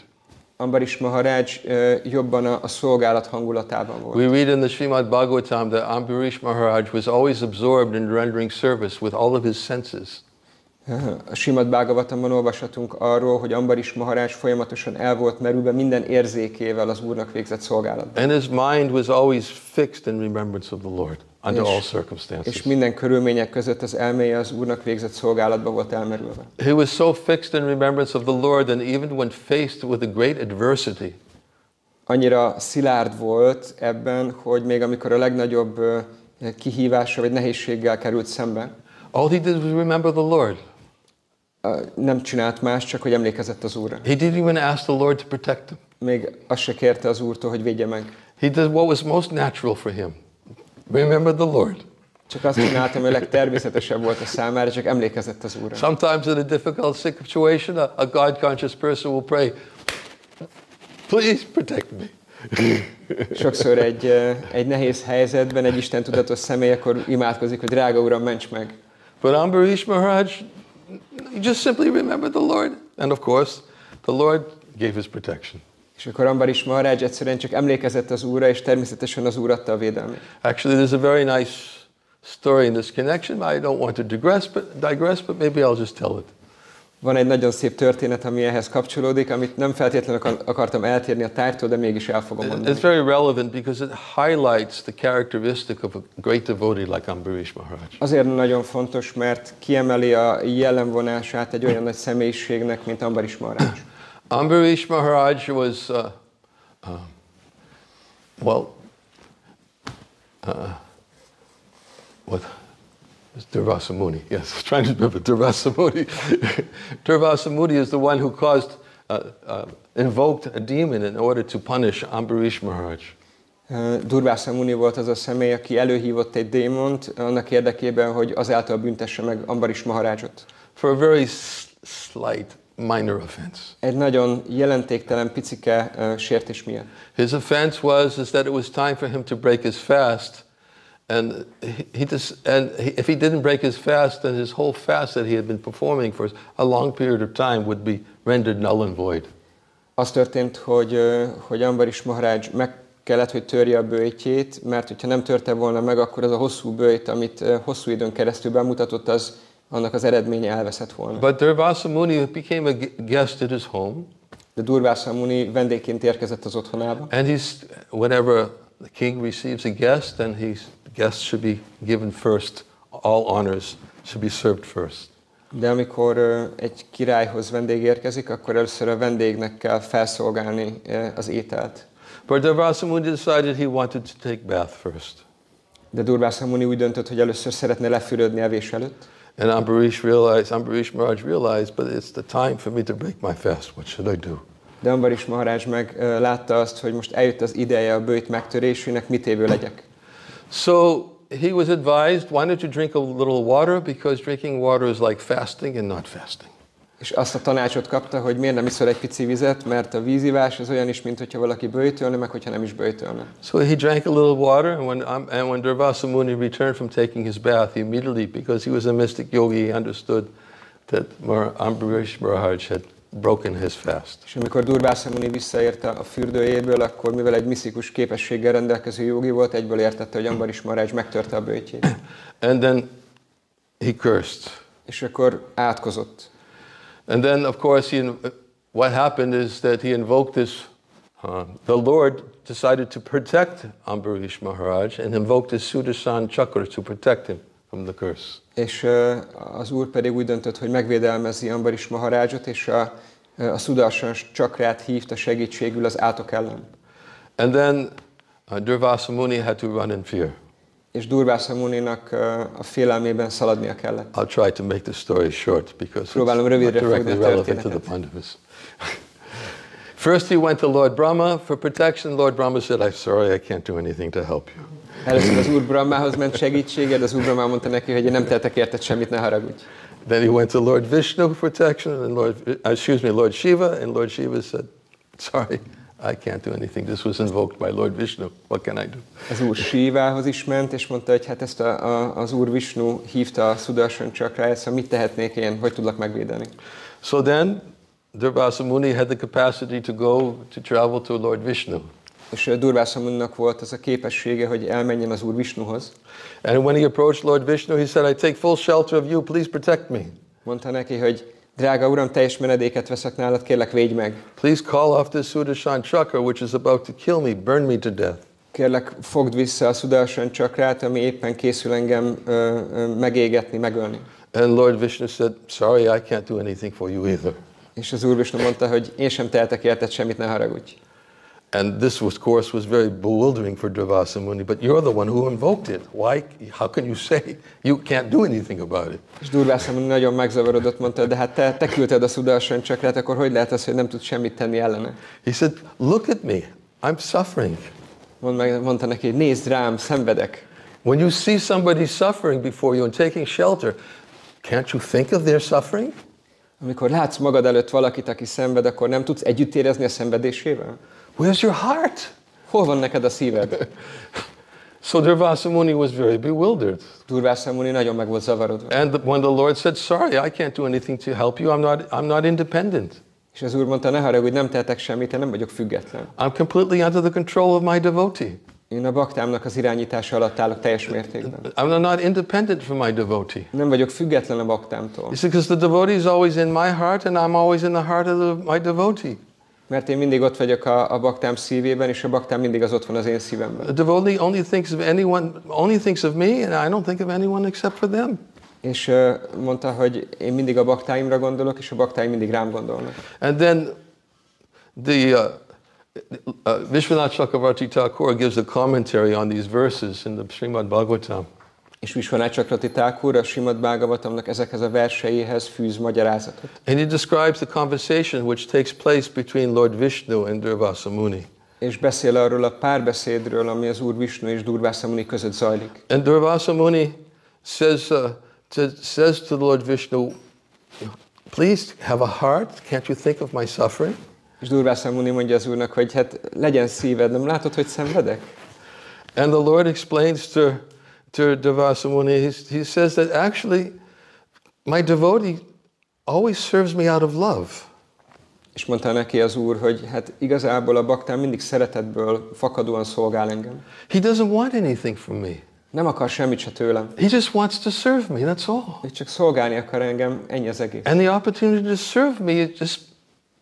Speaker 2: Ambarish Maharaj jobban a, a szolgálat hangulatában volt.
Speaker 1: We read in the Srimad Bhagavatam that Ambarish Maharaj was always absorbed in rendering service with all of his senses.
Speaker 2: A Simad Bhagavatamban olvashatunk arról, hogy Ambarish Maharaj folyamatosan el volt merülve minden érzékével az Úrnak végzett szolgálatban.
Speaker 1: And his mind was always fixed in remembrance of the Lord under
Speaker 2: Yes.
Speaker 1: all
Speaker 2: És
Speaker 1: circumstances.
Speaker 2: minden körülmények között az elméje az Úrnak végzett szolgálatba volt elmerülve.
Speaker 1: He was so fixed in remembrance of the Lord that even when faced with a great adversity,
Speaker 2: Annyira szilárd volt ebben, hogy még amikor a legnagyobb ö, kihívása vagy nehézséggel került szembe,
Speaker 1: all he did was remember the Lord.
Speaker 2: nem csinált más, csak hogy emlékezett az Úrra.
Speaker 1: He didn't even ask the Lord to protect him.
Speaker 2: Még azt se kérte az Úrtól, hogy védje meg.
Speaker 1: He did what was most natural for him. Remember the Lord.
Speaker 2: Csak azt csináltam, hogy legtermészetesebb volt a számára, csak emlékezett az Úrra.
Speaker 1: Sometimes in a difficult situation, a, a God conscious person will pray, Please protect me.
Speaker 2: Sokszor egy, egy nehéz helyzetben egy Isten tudatos személy akkor imádkozik, hogy drága Uram, ments meg.
Speaker 1: But Ambarish Maharaj, just simply remembered the Lord. And of course, the Lord gave his protection.
Speaker 2: És akkor Ambarish Maharaj egyszerűen csak emlékezett az Úrra, és természetesen az Úr adta a védelmét.
Speaker 1: Actually, there's a very nice story in this connection. I don't want to digress, but, digress, but maybe I'll just tell it.
Speaker 2: Van egy nagyon szép történet, ami ehhez kapcsolódik, amit nem feltétlenül akar- akartam eltérni a tárgytól, de mégis el fogom mondani.
Speaker 1: It's very relevant because it highlights the characteristic of a great devotee like Ambarish Maharaj.
Speaker 2: Azért nagyon fontos, mert kiemeli a jellemvonását egy olyan nagy személyiségnek, mint Ambarish Maharaj.
Speaker 1: Ambarish Maharaj was, uh, uh, well, uh, what? It's Durvasa Muni. Yes, I was trying to remember Durvasa Muni. Durvasa Muni is the one who caused, uh, uh, invoked a demon in order to punish Ambarish Maharaj.
Speaker 2: Ö, Durvása Muni volt az a személy, aki előhívott egy démont annak érdekében, hogy azáltal büntesse meg Ambarish Maharajot.
Speaker 1: for a very slight, minor offense.
Speaker 2: Egy nagyon jelentéktelen picike ö, sértés miatt.
Speaker 1: His offense was is that it was time for him to break his fast, and he, just and he, if he didn't break his fast, then his whole fast that he had been performing for a long period of time would be rendered null and void.
Speaker 2: Az történt, hogy, ö, hogy Ambarish Maharaj meg kellett, hogy törje a bőjtjét, mert hogyha nem törte volna meg, akkor az a hosszú bőjt, amit ö, hosszú időn keresztül bemutatott, az annak az eredménye elveszett volna.
Speaker 1: But Durvasa Muni became a gu- guest at his home,
Speaker 2: De Durvása Muni vendégként érkezett az otthonába,
Speaker 1: and he's whenever the king receives a guest, then he's guest should be given first. All honors should be served first.
Speaker 2: de amikor egy királyhoz vendég érkezik, akkor először a vendégnek kell felszolgálni az ételt.
Speaker 1: But Durvasa Muni decided he wanted to take bath first.
Speaker 2: De Durvása Muni úgy döntött, hogy először szeretne lefürödni evés előtt.
Speaker 1: And Ambarish realized, Ambarish Maharaj realized, but it's the time for me to break my fast. What should I do?
Speaker 2: De Ambarish Maharaj meg ö, látta azt, hogy most eljött az ideje a bőjt megtörésének, mit évő legyek.
Speaker 1: So he was advised, why don't you drink a little water? Because drinking water is like fasting and not fasting.
Speaker 2: És azt a tanácsot kapta, hogy miért nem iszol egy pici vizet, mert a vízivás az olyan is, mint hogyha valaki bőjtölne, meg hogyha nem is bőjtölne.
Speaker 1: So he drank a little water, and when, um, and when Durvasa Muni returned from taking his bath, he immediately, because he was a mystic yogi, he understood that Ambarish Maharaj had broken his fast.
Speaker 2: És amikor Durvása Muni visszaért a fürdőjéből, akkor mivel egy misztikus képességgel rendelkező jogi volt, egyből értette, hogy Ambarish Maharaj megtörte a bőjtjét.
Speaker 1: And then he cursed.
Speaker 2: És akkor átkozott.
Speaker 1: And then, of course, he, what happened is that he invoked this. Uh, the Lord decided to protect Ambarish Maharaj and invoked his Sudarshan chakra to protect him from the curse.
Speaker 2: És ö, az úr pedig úgy döntött, hogy megvédelmezi Ambarish Maharajot, és a, a Sudarshan csakrát hívta segítségül az átok ellen.
Speaker 1: And then uh, Durvasa Muni had to run in fear.
Speaker 2: És Durvása Muninak a félelmében szaladnia kellett.
Speaker 1: I'll try to make the story short because
Speaker 2: Próbálom rövidre fogni a
Speaker 1: the
Speaker 2: történetet.
Speaker 1: Pandavas. First, he went to Lord Brahma for protection. Lord Brahma said, I'm sorry, I can't do anything to help you.
Speaker 2: Először az úr Brahmához ment segítséged, az úr Brahma mondta neki, hogy én nem tettek érted semmit, ne haragudj.
Speaker 1: Then he went to Lord Vishnu for protection, and Lord, uh, excuse me, Lord Shiva, and Lord Shiva said, "Sorry, I can't do anything. This was invoked by Lord Vishnu. What can I do?"
Speaker 2: Az úr Sívához is ment, és mondta, hogy hát ezt a, a, az úr Vishnu hívta a Sudarshan csakráját, szóval mit tehetnék én, hogy tudlak megvédeni?
Speaker 1: So then, Durvasa Muni had the capacity to go to travel to Lord Vishnu,
Speaker 2: És ö, Durvása Muninak volt az a képessége, hogy elmenjen az úr Vishnuhoz.
Speaker 1: and when he approached Lord Vishnu, he said, "I take full shelter of you. Please protect me.
Speaker 2: Mondta neki, hogy drága uram, teljes menedéket veszek nálad, kérlek védj meg.
Speaker 1: Please call off this Sudarshan chakra, which is about to kill me, burn me to death."
Speaker 2: Kérlek, fogd vissza a Sudarshan csakrát, ami éppen készül engem ö, ö, megégetni, megölni.
Speaker 1: And Lord Vishnu said, "Sorry, I can't do anything for you either."
Speaker 2: És az úr Vishnu mondta, hogy én sem tehetek érted semmit, ne haragudj.
Speaker 1: And this, was, of course, was very bewildering for Durvasa Muni. But you're the one who invoked it. Why? How can you say you can't do anything about it?
Speaker 2: És Durvása Muni nagyon megzavarodott, mondta, de hát te, te küldted a Sudarshan csakrát, akkor hogy lehet az, hogy nem tudsz semmit tenni ellene?
Speaker 1: He said, "Look at me. I'm suffering.
Speaker 2: Mond meg, mondta neki, nézd rám, szenvedek.
Speaker 1: When you see somebody suffering before you and taking shelter, can't you think of their suffering?
Speaker 2: Amikor látsz magad előtt valakit, aki szenved, akkor nem tudsz együtt érezni a szenvedésével?
Speaker 1: Where's your heart?
Speaker 2: Hol van neked a szíved?
Speaker 1: So Durvasa Muni was very bewildered.
Speaker 2: Durvása Muni nagyon meg volt zavarodva.
Speaker 1: And when the Lord said, Sorry, I can't do anything to help you, I'm not, I'm not independent.
Speaker 2: És az úr mondta, ne haragudj, nem tehetek semmit, én nem vagyok független.
Speaker 1: I'm completely under the control of my devotee.
Speaker 2: Én a baktámnak az irányítása alatt állok teljes mértékben.
Speaker 1: I'm not independent from my devotee.
Speaker 2: Nem vagyok független a baktámtól.
Speaker 1: See, because the devotee is always in my heart and I'm always in the heart of the, my devotee.
Speaker 2: Mert én mindig ott vagyok a, a baktám szívében, és a baktám mindig az ott van az én szívemben.
Speaker 1: The devotee only thinks of anyone, only thinks of me, and I don't think of anyone except for them.
Speaker 2: És uh, mondta, hogy én mindig a baktáimra gondolok, és a baktáim mindig rám gondolnak.
Speaker 1: And then the uh, uh, Vishwanath Chakravarti Thakur gives a commentary on these verses in the Srimad Bhagavatam.
Speaker 2: És Visvanát Csakrati Thakur a Simad Bhagavatamnak ezekhez a verseihez fűz magyarázatot.
Speaker 1: And he describes the conversation which takes place between Lord Vishnu and Durvasa Muni.
Speaker 2: És beszél arról a párbeszédről, ami az Úr Vishnu és Durvása Muni között zajlik.
Speaker 1: And Durvasa Muni says, uh, to, says to the Lord Vishnu, Please have a heart. Can't you think of my suffering?
Speaker 2: És Durvása Muni mondja az Úrnak, hogy hát legyen szíved, nem látod, hogy szenvedek?
Speaker 1: And the Lord explains to, to Durvasa Muni, he, he says that actually my devotee always serves me out of love.
Speaker 2: És mondta neki az Úr, hogy hát igazából a baktám mindig szeretetből fakadóan szolgál engem.
Speaker 1: He doesn't want anything from me.
Speaker 2: Nem akar semmit se tőlem.
Speaker 1: He just wants to serve me, that's all.
Speaker 2: Ő csak szolgálni akar engem, ennyi az egész.
Speaker 1: And the opportunity to serve me, it just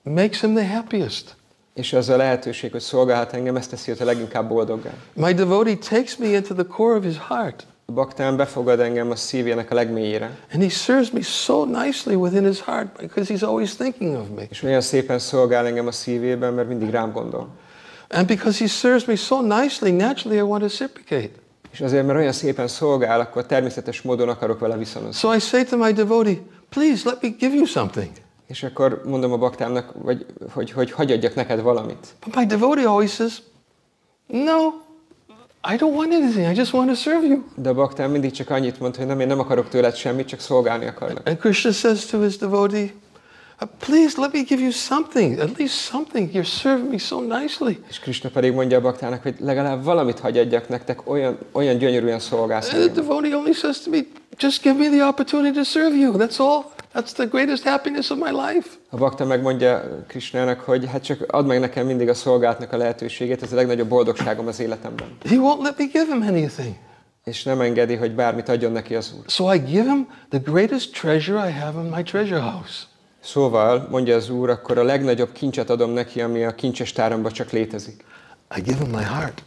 Speaker 1: makes him the happiest.
Speaker 2: És az a lehetőség, hogy szolgálhat engem, ezt teszi a leginkább boldoggá.
Speaker 1: My devotee takes me into the core of his heart.
Speaker 2: A baktám befogad engem a szívének a legmélyére.
Speaker 1: And he serves me so nicely within his heart because he's always thinking of me.
Speaker 2: És olyan szépen szolgál engem a szívében, mert mindig rám gondol.
Speaker 1: And because he serves me so nicely, naturally I want to reciprocate.
Speaker 2: És azért, mert olyan szépen szolgál, akkor természetes módon akarok vele viszonozni.
Speaker 1: So I say to my devotee, please let me give you something.
Speaker 2: És akkor mondom a baktámnak, vagy, hogy, hogy hagyjadjak neked valamit.
Speaker 1: But my devotee always says, no, I don't want anything. I just want to serve you.
Speaker 2: De a baktám mindig csak annyit mond, hogy nem, én nem akarok tőled semmit, csak szolgálni akarok.
Speaker 1: And Krishna says to his devotee, "Uh, please let me give you something, at least something. You're serving me so nicely.
Speaker 2: És Krishna pedig mondja a baktának, hogy legalább valamit hagyjadjak nektek, olyan, olyan gyönyörűen szolgálsz
Speaker 1: And the devotee only says to me, just give me the opportunity to serve you. That's all. That's the greatest happiness of my life.
Speaker 2: A bakta megmondja Krishnának, hogy hát csak add meg nekem mindig a szolgálatnak a lehetőségét, ez a legnagyobb boldogságom az életemben.
Speaker 1: He won't let me give him anything.
Speaker 2: És nem engedi, hogy bármit adjon neki az Úr.
Speaker 1: So I give him the greatest treasure I have in my treasure house.
Speaker 2: Szóval, mondja az Úr, akkor a legnagyobb kincset adom neki, ami a kincses táramban csak létezik.
Speaker 1: I give him my heart.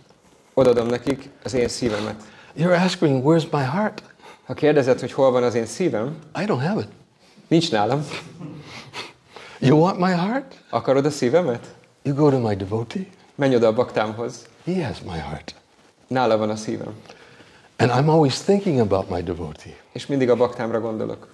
Speaker 2: Odadom nekik az én szívemet.
Speaker 1: You're asking, where's my heart?
Speaker 2: Ha kérdezed, hogy hol van az én szívem,
Speaker 1: I don't have it.
Speaker 2: Nincs nálam.
Speaker 1: You want my heart?
Speaker 2: Akarod a szívemet?
Speaker 1: You go to my devotee.
Speaker 2: Menj oda a baktámhoz.
Speaker 1: He has my heart.
Speaker 2: Nála van a szívem.
Speaker 1: And I'm always thinking about my devotee.
Speaker 2: És mindig a baktámra gondolok.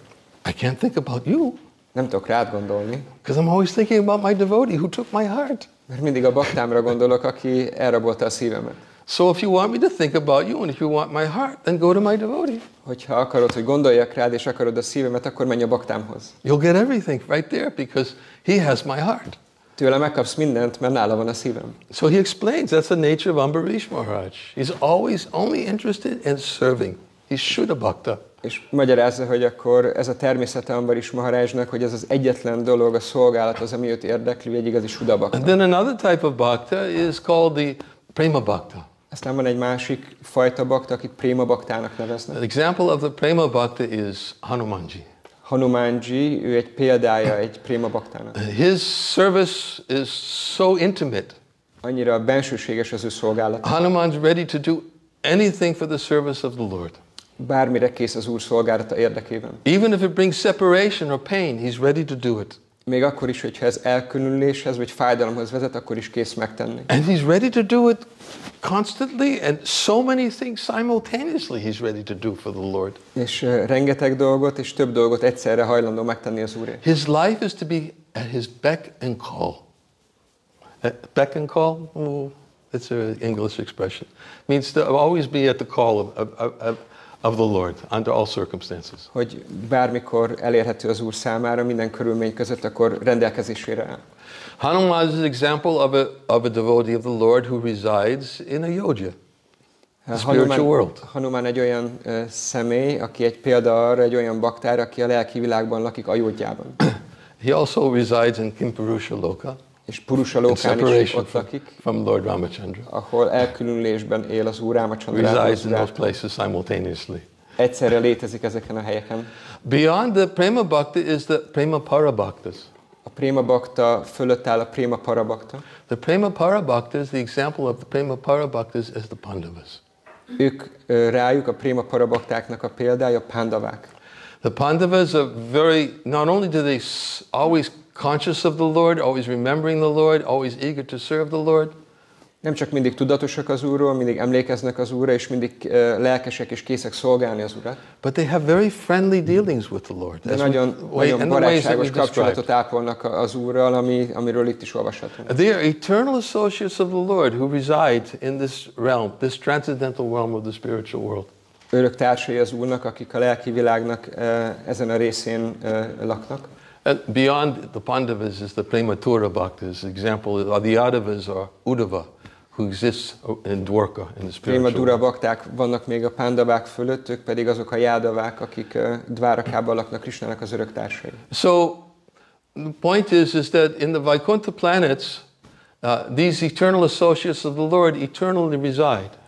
Speaker 1: I can't think about you
Speaker 2: Nem tudok rád gondolni,
Speaker 1: because I'm always thinking about my devotee who took my heart.
Speaker 2: mert mindig a baktámra gondolok, aki elrabolta a szívemet.
Speaker 1: So if you want me to think about you and if you want my heart, then go to my devotee.
Speaker 2: Hogyha akarod, hogy gondoljak rád, és akarod a szívemet, akkor menj a baktámhoz.
Speaker 1: You'll get everything right there because he has my heart.
Speaker 2: Tőle megkapsz mindent, mert nála van a szívem.
Speaker 1: So he explains that's the nature of Ambarish Maharaj. He's always only interested in serving. He's Shuddha Bhakta.
Speaker 2: És magyarázza, hogy akkor ez a természete Ambaris Maharajnak, hogy ez az egyetlen dolog, a szolgálat az, ami őt érdekli, egy igazi
Speaker 1: And
Speaker 2: sudabakta.
Speaker 1: then another type of bhakta is called the prema bhakta.
Speaker 2: Aztán van egy másik fajta bakta, akit Préma baktának neveznek.
Speaker 1: An example of the prema bhakta is Hanumanji.
Speaker 2: Hanumanji, ő egy példája egy Préma baktának.
Speaker 1: His service is so intimate.
Speaker 2: Annyira bensőséges az ő szolgálat.
Speaker 1: Hanuman's ready to do anything for the service of the Lord.
Speaker 2: Bármire kész az Úr szolgálata érdekében.
Speaker 1: Even if it brings separation or pain, he's ready to do it.
Speaker 2: Még akkor is, hogyha ez elkülönüléshez vagy fájdalomhoz vezet, akkor is kész megtenni.
Speaker 1: And he's ready to do it constantly and so many things simultaneously he's ready to do for the Lord.
Speaker 2: És uh, rengeteg dolgot és több dolgot egyszerre hajlandó megtenni az Úrért.
Speaker 1: His life is to be at his beck and call. Uh, beck and call? Oh, it's an English expression. means to always be at the call of, of, of, of the Lord under all circumstances.
Speaker 2: hogy bármikor elérhető az Úr számára, minden körülmény között, akkor rendelkezésére áll.
Speaker 1: Hanuman is an example of a, of a devotee of the Lord who resides in a yoja, the spiritual world.
Speaker 2: Hanuman egy olyan uh, személy, aki egy példa arra, egy olyan baktár, aki a lelki világban lakik Ajódjában.
Speaker 1: He also resides in Kimpurusha Loka,
Speaker 2: És Purusa
Speaker 1: in
Speaker 2: Lokán is ott lakik,
Speaker 1: from Lord Ramachandra.
Speaker 2: ahol elkülönülésben él az Úr Rámacsandrával.
Speaker 1: Resides in those places simultaneously.
Speaker 2: Egyszerre létezik ezeken a helyeken.
Speaker 1: Beyond the prema bhakti is the prema parabhaktas.
Speaker 2: A Préma Bakta fölött áll a Préma Parabakta.
Speaker 1: The prema parabhaktas, the example of the prema parabhaktas is the Pandavas.
Speaker 2: Ők rájuk a Préma Parabaktáknak a példája a Pándavák.
Speaker 1: The Pandavas are very, not only do they always conscious of the Lord, always remembering the Lord, always eager to serve the Lord,
Speaker 2: Nem csak mindig tudatosak az Úrról, mindig emlékeznek az Úrra, és mindig ö, lelkesek és készek szolgálni az Urat,
Speaker 1: but they have very friendly dealings with the Lord.
Speaker 2: de nagyon, nagyon barátságos kapcsolatot ápolnak az Úrral, ami, amiről itt is olvashatunk.
Speaker 1: They are eternal associates of the Lord who reside in this realm, this transcendental realm of the spiritual world.
Speaker 2: Örök társai az Úrnak, akik a lelki világnak ö, ezen a részén ö, laknak.
Speaker 1: And beyond the Pandavas is the Prematura Bhaktas. Example, are the Yadavas or Uddhava, who exists in Dwarka in the spiritual world.
Speaker 2: bakták vannak még a pándavák fölött, ők pedig azok a jádavák, akik ö, Dvárakában laknak Krisnának az örök társai.
Speaker 1: So the point is, is that in the Vaikuntha planets, uh, these eternal associates of the Lord eternally reside.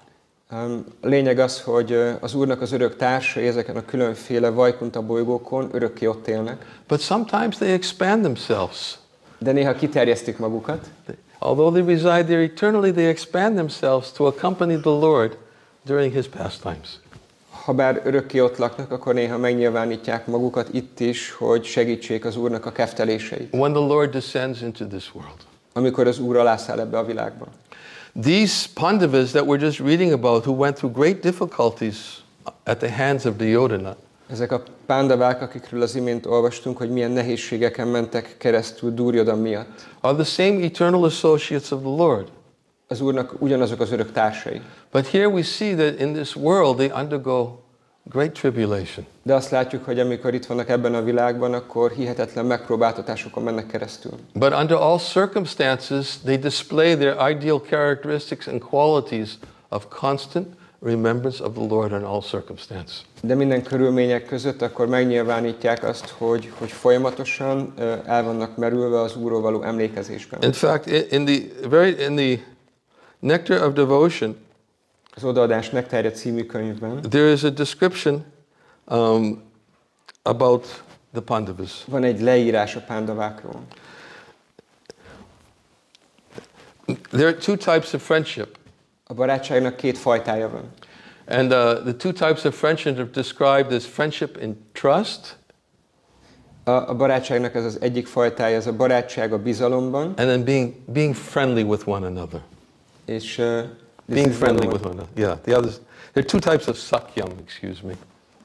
Speaker 2: A lényeg az, hogy az Úrnak az örök társai ezeken a különféle Vajkunta bolygókon örökké ott élnek,
Speaker 1: But sometimes they expand themselves.
Speaker 2: de néha kiterjesztik magukat,
Speaker 1: Although they reside there eternally, they expand themselves to accompany the Lord during his pastimes.
Speaker 2: ha bár örökké ott laknak, akkor néha megnyilvánítják magukat itt is, hogy segítsék az Úrnak a kefteléseit,
Speaker 1: When the Lord descends into this world.
Speaker 2: amikor az Úr alászáll ebbe a világba.
Speaker 1: These Pandavas that we're just reading about, who went through great difficulties at the hands of Duryodhana,
Speaker 2: Ezek a pándavák, akikről az imént olvastunk, hogy milyen nehézségeken mentek keresztül Durjodan miatt.
Speaker 1: are the same eternal associates of the Lord.
Speaker 2: Az Úrnak ugyanazok az örök társai.
Speaker 1: But here we see that in this world they undergo great tribulation.
Speaker 2: De azt látjuk, hogy amikor itt vannak ebben a világban, akkor hihetetlen megpróbáltatásokon mennek keresztül.
Speaker 1: But under all circumstances, they display their ideal characteristics and qualities of constant remembrance of the Lord in all circumstances.
Speaker 2: De minden körülmények között akkor megnyilvánítják azt, hogy, hogy folyamatosan el vannak merülve az Úrról való emlékezésben.
Speaker 1: In fact, in the very in the Nectar of Devotion,
Speaker 2: Az Odaadás Nektája című könyvben
Speaker 1: there is a description um, about the Pandavas.
Speaker 2: van egy leírás a pándavákról.
Speaker 1: There are two types of friendship,
Speaker 2: A barátságnak két fajtája van.
Speaker 1: and uh, the two types of friendship are described as friendship in trust
Speaker 2: A, a barátságnak ez az egyik fajtája, ez a barátság a bizalomban,
Speaker 1: and then being being friendly with one another.
Speaker 2: és uh,
Speaker 1: Being friendly with one another. Yeah, the others. There are two types of sakyam. Excuse me,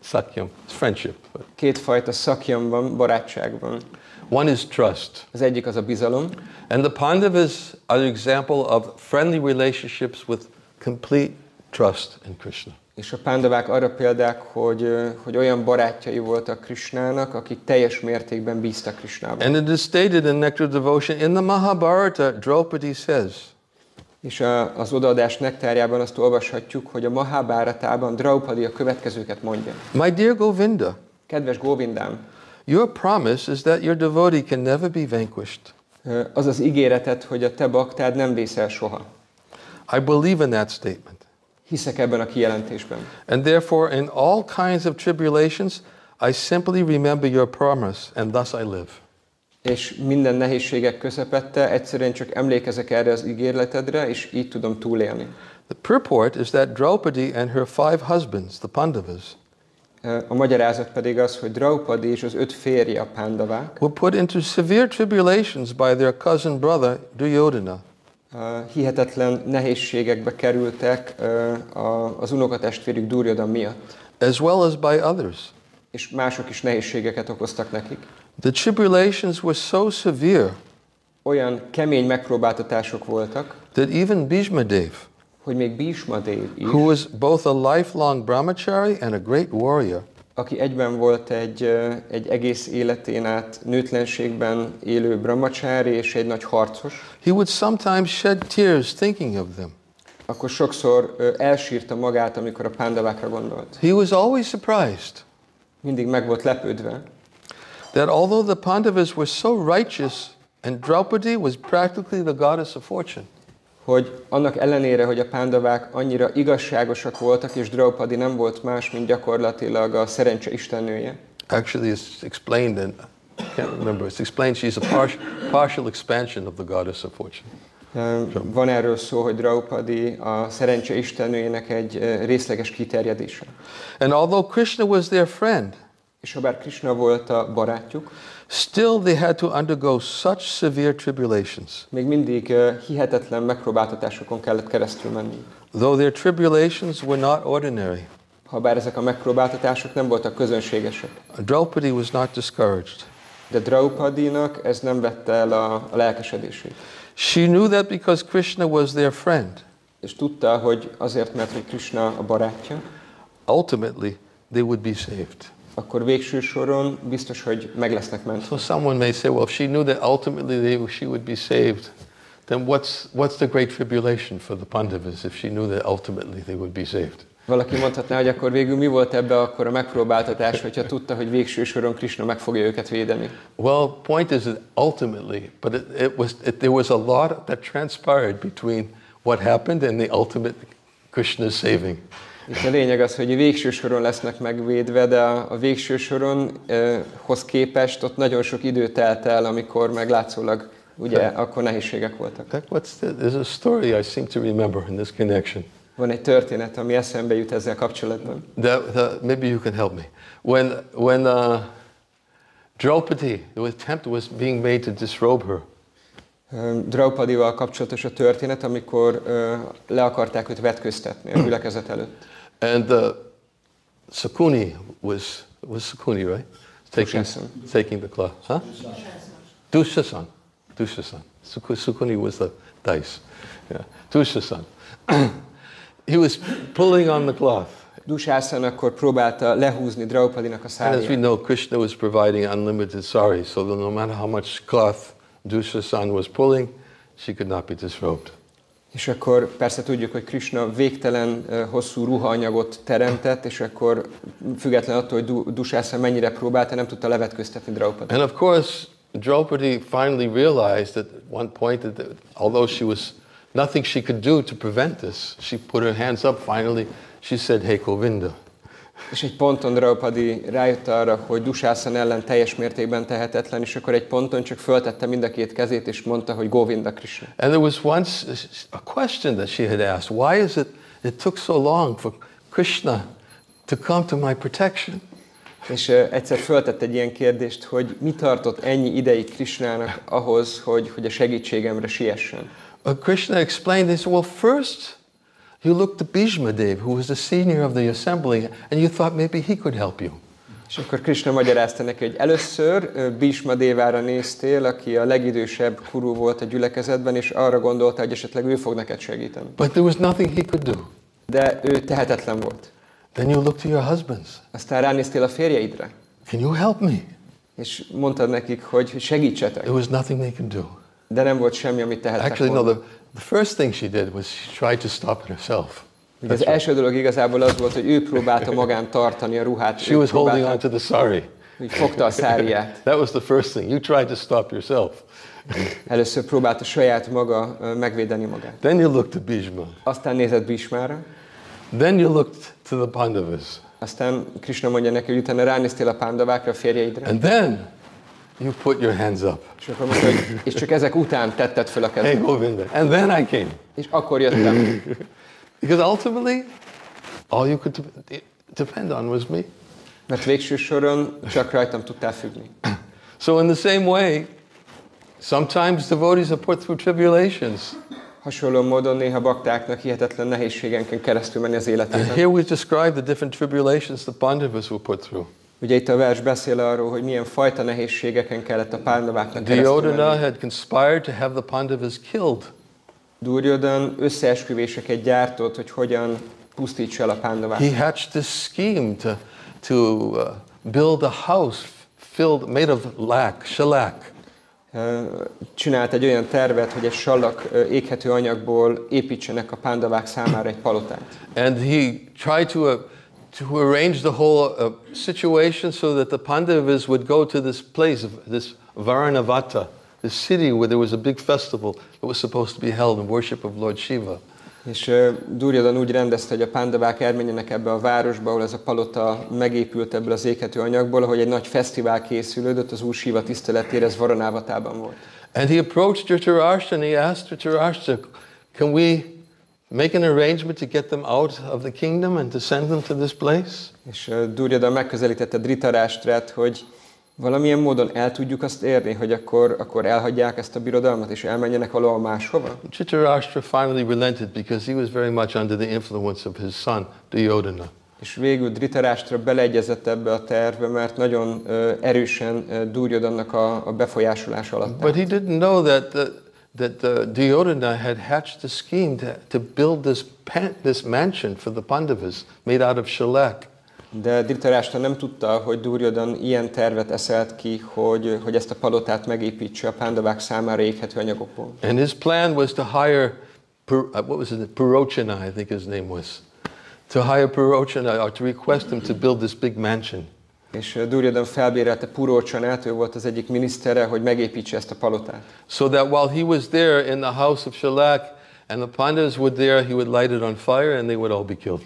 Speaker 1: sakyam. It's friendship. But
Speaker 2: Két fajta szakjam van barátságban.
Speaker 1: one is trust,
Speaker 2: Az egyik az a bizalom,
Speaker 1: and the Pandavas are the example of friendly relationships with complete trust in Krishna.
Speaker 2: és a pándavák arra példák, hogy, hogy olyan barátjai voltak Krisnának, akik teljes mértékben bíztak Krisnában.
Speaker 1: And it is stated in Nectar Devotion in the Mahabharata, Draupadi says,
Speaker 2: És a, az odaadás nektárjában azt olvashatjuk, hogy a Mahabáratában Draupadi a következőket mondja.
Speaker 1: My dear Govinda,
Speaker 2: Kedves Govindám,
Speaker 1: your promise is that your devotee can never be vanquished.
Speaker 2: az az ígéreted, hogy a te baktád nem vészel soha.
Speaker 1: I believe in that statement.
Speaker 2: Hiszek ebben a kijelentésben.
Speaker 1: And therefore, in all kinds of tribulations, I simply remember your promise, and thus I live.
Speaker 2: És minden nehézségek közepette egyszerűen csak emlékezek erre az ígérletedre, és így tudom túlélni.
Speaker 1: The purport is that Draupadi and her five husbands, the Pandavas,
Speaker 2: A magyarázat pedig az, hogy Draupadi és az öt férje a pándavák
Speaker 1: were put into severe tribulations by their cousin brother Duryodhana.
Speaker 2: uh, hihetetlen nehézségekbe kerültek uh, a- az unokatestvérük Durjodan miatt,
Speaker 1: as well as by others.
Speaker 2: és mások is nehézségeket okoztak nekik.
Speaker 1: The tribulations were so severe
Speaker 2: Olyan kemény megpróbáltatások voltak,
Speaker 1: that even Bhishmadev,
Speaker 2: hogy még Bhishma Dev is,
Speaker 1: who was both a lifelong brahmachari and a great warrior,
Speaker 2: aki egyben volt egy, egy egész életén át nőtlenségben élő brahmacsári és egy nagy harcos,
Speaker 1: he would sometimes shed tears thinking of them.
Speaker 2: akkor sokszor elsírta magát, amikor a pándavákra gondolt.
Speaker 1: He was always surprised
Speaker 2: Mindig meg volt lepődve,
Speaker 1: that although the Pandavas were so righteous and Draupadi was practically the goddess of fortune,
Speaker 2: hogy annak ellenére, hogy a pándavák annyira igazságosak voltak, és Draupadi nem volt más, mint gyakorlatilag a szerencse istennője,
Speaker 1: actually it's explained in, I can't remember, it's explained she's a partial, partial expansion of the goddess of fortune.
Speaker 2: Van erről szó, hogy Draupadi a szerencse istennőjének egy ö, részleges kiterjedése.
Speaker 1: And although Krishna was their friend,
Speaker 2: És ha bár Krishna volt a barátjuk,
Speaker 1: still they had to undergo such severe tribulations.
Speaker 2: még mindig hihetetlen megpróbáltatásokon kellett keresztül menni.
Speaker 1: Though their tribulations were not ordinary,
Speaker 2: Ha bár ezek a megpróbáltatások nem voltak közönségesek.
Speaker 1: Draupadi was not discouraged.
Speaker 2: De Draupadinak ez nem vette el a, a lelkesedését.
Speaker 1: She knew that because Krishna was their friend,
Speaker 2: És tudta, hogy azért, mert hogy Krishna a barátja,
Speaker 1: ultimately they would be saved.
Speaker 2: Akkor végső soron biztos, hogy meg lesznek mentve.
Speaker 1: So someone may say, well, if she knew that ultimately they, she would be saved, then what's, what's the great tribulation for the Pandavas if she knew that ultimately they would be saved?
Speaker 2: Valaki mondhatná, hogy akkor végül mi volt ebbe akkor a megpróbáltatás, hogyha tudta, hogy végső soron Krishna meg fogja őket védeni.
Speaker 1: Well, point is that ultimately, but it, it was, it, there was a lot that transpired between what happened and the ultimate Krishna's saving.
Speaker 2: Itt a lényeg az, hogy végső soron lesznek megvédve, de a, végső soron eh, hoz képest ott nagyon sok idő telt el, amikor meg látszólag ugye akkor nehézségek voltak.
Speaker 1: In fact, what's the, there's a story I seem to remember in this connection.
Speaker 2: Van egy történet, ami eszembe jut ezzel kapcsolatban.
Speaker 1: That, that maybe you can help me. When, when uh, Draupadi, the attempt was being made to disrobe her,
Speaker 2: Draupadival kapcsolatos a történet, amikor ö, le akarták őt vetköztetni a gyülekezet előtt.
Speaker 1: And uh, Sakuni was, was Sakuni, right? Taking,
Speaker 2: Dushasan.
Speaker 1: taking the cloth. Huh? Dushasan. Dushasan. Suku- Sukuni was the dice. Yeah. Dushasan. he was pulling on the cloth.
Speaker 2: Dusászan akkor próbálta lehúzni Draupadinak a
Speaker 1: And as we know, Krishna was providing unlimited sari, so no matter how much cloth Dushasan was pulling, she could not be disrobed.
Speaker 2: És akkor persze tudjuk, hogy Krishna végtelen hosszú ruhaanyagot teremtett, és akkor független attól, hogy Du- Dusászan mennyire próbálta, nem tudta levetköztetni Draupadit.
Speaker 1: And of course, Draupadi finally realized at one point that although she was nothing she could do to prevent this, she put her hands up finally. She said, Hey Govinda.
Speaker 2: És egy ponton Draupadi rájött arra, hogy Dusászan ellen teljes mértékben tehetetlen, és akkor egy ponton csak föltette mind a két kezét, és mondta, hogy Govinda Krishna.
Speaker 1: And there was once a question that she had asked Why is it it took so long for Krishna to come to my protection?
Speaker 2: És egyszer föltett egy ilyen kérdést, hogy mi tartott ennyi ideig Krishnának ahhoz, hogy, hogy a segítségemre siessen.
Speaker 1: But Krishna explained this well, first you looked to Bhishma Dev, who was the senior of the assembly, and you thought maybe he could help you.
Speaker 2: És akkor Krishna magyarázta neki, hogy először Bhishma Dévára néztél, aki a legidősebb kurú volt a gyülekezetben, és arra gondolta, hogy esetleg ő fog neked segíteni.
Speaker 1: But there was nothing he could do.
Speaker 2: De ő tehetetlen volt.
Speaker 1: Then you looked to your husbands.
Speaker 2: Aztán ránéztél a férjeidre,
Speaker 1: Can you help me?
Speaker 2: és mondtad nekik, hogy segítsetek.
Speaker 1: There was nothing they could do.
Speaker 2: De nem volt semmi, amit tehettek
Speaker 1: Actually, no,
Speaker 2: volna.
Speaker 1: the, the first thing she did was she tried to stop it herself.
Speaker 2: Ugye az első dolog igazából az volt, hogy ő próbálta magán tartani a ruhát.
Speaker 1: She was holding on to the sari.
Speaker 2: Úgy fogta a száriát.
Speaker 1: That was the first thing. You tried to stop yourself.
Speaker 2: Először próbálta saját maga megvédeni magát.
Speaker 1: Then you looked to Bhishma.
Speaker 2: Aztán nézett Bhishmára,
Speaker 1: Then you looked to the Pandavas.
Speaker 2: aztán Krishna mondja neki, hogy utána ránéztél a pándavákra, a férjeidre,
Speaker 1: And then you put your hands up.
Speaker 2: és akkor mondta, hogy és csak ezek után tetted föl a
Speaker 1: Hey,
Speaker 2: kezed.
Speaker 1: Govinda. And then I came.
Speaker 2: És akkor jöttem.
Speaker 1: Because ultimately, all you could depend on was me.
Speaker 2: Mert végső soron csak rajtam tudtál függni.
Speaker 1: So, in the same way, sometimes devotees are put through tribulations.
Speaker 2: Hasonló módon néha baktáknak hihetetlen nehézségenken keresztül menni az
Speaker 1: And here we describe the different tribulations the Pandavas were put through.
Speaker 2: Ugye itt a vers beszél arról, hogy milyen fajta nehézségeken kellett a pándaváknak
Speaker 1: Duryodhana had conspired to have the Pandavas killed.
Speaker 2: Duryodhan összeesküvéseket gyártott, hogy hogyan pusztítsa el a pándavát.
Speaker 1: He hatched this scheme to, to uh, build a house filled, made of lac, shellac.
Speaker 2: Ö, Csinált egy olyan tervet, hogy egy sallak ö, éghető anyagból építsenek a pándavák számára egy palotát.
Speaker 1: And he tried to, uh, to arrange the whole uh, situation so that the Pandavas would go to this place, this Varanavata, this city where there was a big festival that was supposed to be held in worship of Lord Shiva.
Speaker 2: És Duryodhan úgy rendezte, hogy a pándavák elmenjenek ebbe a városba, ahol ez a palota megépült ebből az éghető anyagból, hogy egy nagy fesztivál készülődött az Úr tiszteletére, ez Varanávatában volt.
Speaker 1: And he approached Dhritarashtra and he asked Dhritarashtra, can we make an arrangement to get them out of the kingdom and to send them to this place?
Speaker 2: És ö, Duryodhan megközelítette Dritarástrát, hogy valamilyen módon el tudjuk azt érni, hogy akkor, akkor elhagyják ezt a birodalmat, és elmenjenek valahol máshova.
Speaker 1: Dhritarashtra finally relented because he was very much under the influence of his son, Duryodhana.
Speaker 2: És végül Dritarástra beleegyezett ebbe a tervbe, mert nagyon ö, erősen ö, Duryodhannak a, a befolyásolás alatt.
Speaker 1: But he didn't know that, uh, that uh, Duryodhana had hatched a scheme to, to build this, pan, this mansion for the Pandavas made out of shellac.
Speaker 2: De Dhritarashtra nem tudta, hogy Duryodhan ilyen tervet eszelt ki, hogy, hogy ezt a palotát megépítse a pándavák számára éghető anyagokból.
Speaker 1: And his plan was to hire, uh, what was it, Purochana, I think his name was, to hire Purochana or to request him to build this big mansion.
Speaker 2: És Duryodhan felbérelte Purócsanát, ő volt az egyik minisztere, hogy megépítse ezt a palotát.
Speaker 1: So that while he was there in the house of shellac and the Pandavas were there, he would light it on fire and they would all be killed.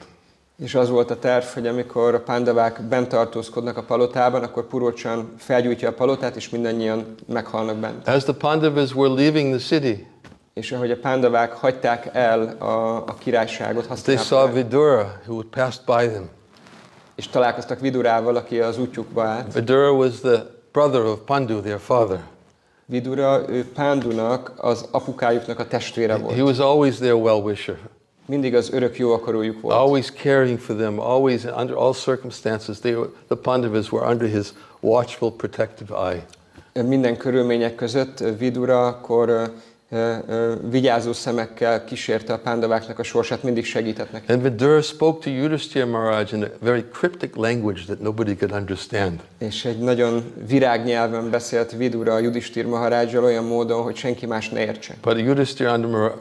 Speaker 2: És az volt a terv, hogy amikor a pándavák bent tartózkodnak a palotában, akkor Purócsan felgyújtja a palotát, és mindannyian meghalnak bent.
Speaker 1: As the Pandavas were leaving the city,
Speaker 2: És ahogy a pándavák hagyták el a, a királyságot,
Speaker 1: they saw Vidura who passed by them.
Speaker 2: És találkoztak Vidurával, aki az útjukba állt.
Speaker 1: Vidura was the brother of Pandu, their father.
Speaker 2: Vidura, ő Pándunak, az apukájuknak a testvére
Speaker 1: He
Speaker 2: volt.
Speaker 1: was always their well-wisher,
Speaker 2: Mindig az örök jó akarójuk volt.
Speaker 1: always caring for them, always under all circumstances. They were, the Pandavas were under his watchful, protective eye.
Speaker 2: Minden körülmények között Vidura akkor vigyázó szemekkel kísérte a pándaváknak a sorsát, mindig segített nekik.
Speaker 1: And Vidura spoke to Yudhishthira Maharaj in a very cryptic language that nobody could understand.
Speaker 2: És egy nagyon virágnyelven beszélt Vidura a Judistír Maharádzsal olyan módon, hogy senki más ne értse.
Speaker 1: But Yudhishthira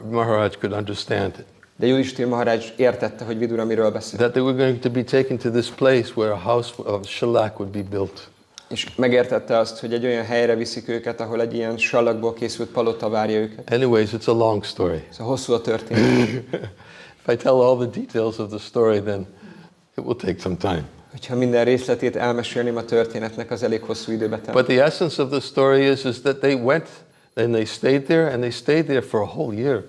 Speaker 1: Maharaj could understand it.
Speaker 2: De Judistír Maharádzs értette, hogy Vidura miről beszél.
Speaker 1: That they were going to be taken to this place where a house of shellac would be built.
Speaker 2: És megértette azt, hogy egy olyan helyre viszik őket, ahol egy ilyen sallagból készült palota várja őket.
Speaker 1: Anyways, it's a long story.
Speaker 2: Szóval hosszú a történet.
Speaker 1: If I tell all the details of the story, then it will take some time.
Speaker 2: Hogyha minden részletét elmesélném a történetnek, az elég hosszú időbe tel.
Speaker 1: But the essence of the story is, is that they went and they stayed there and they stayed there for a whole year.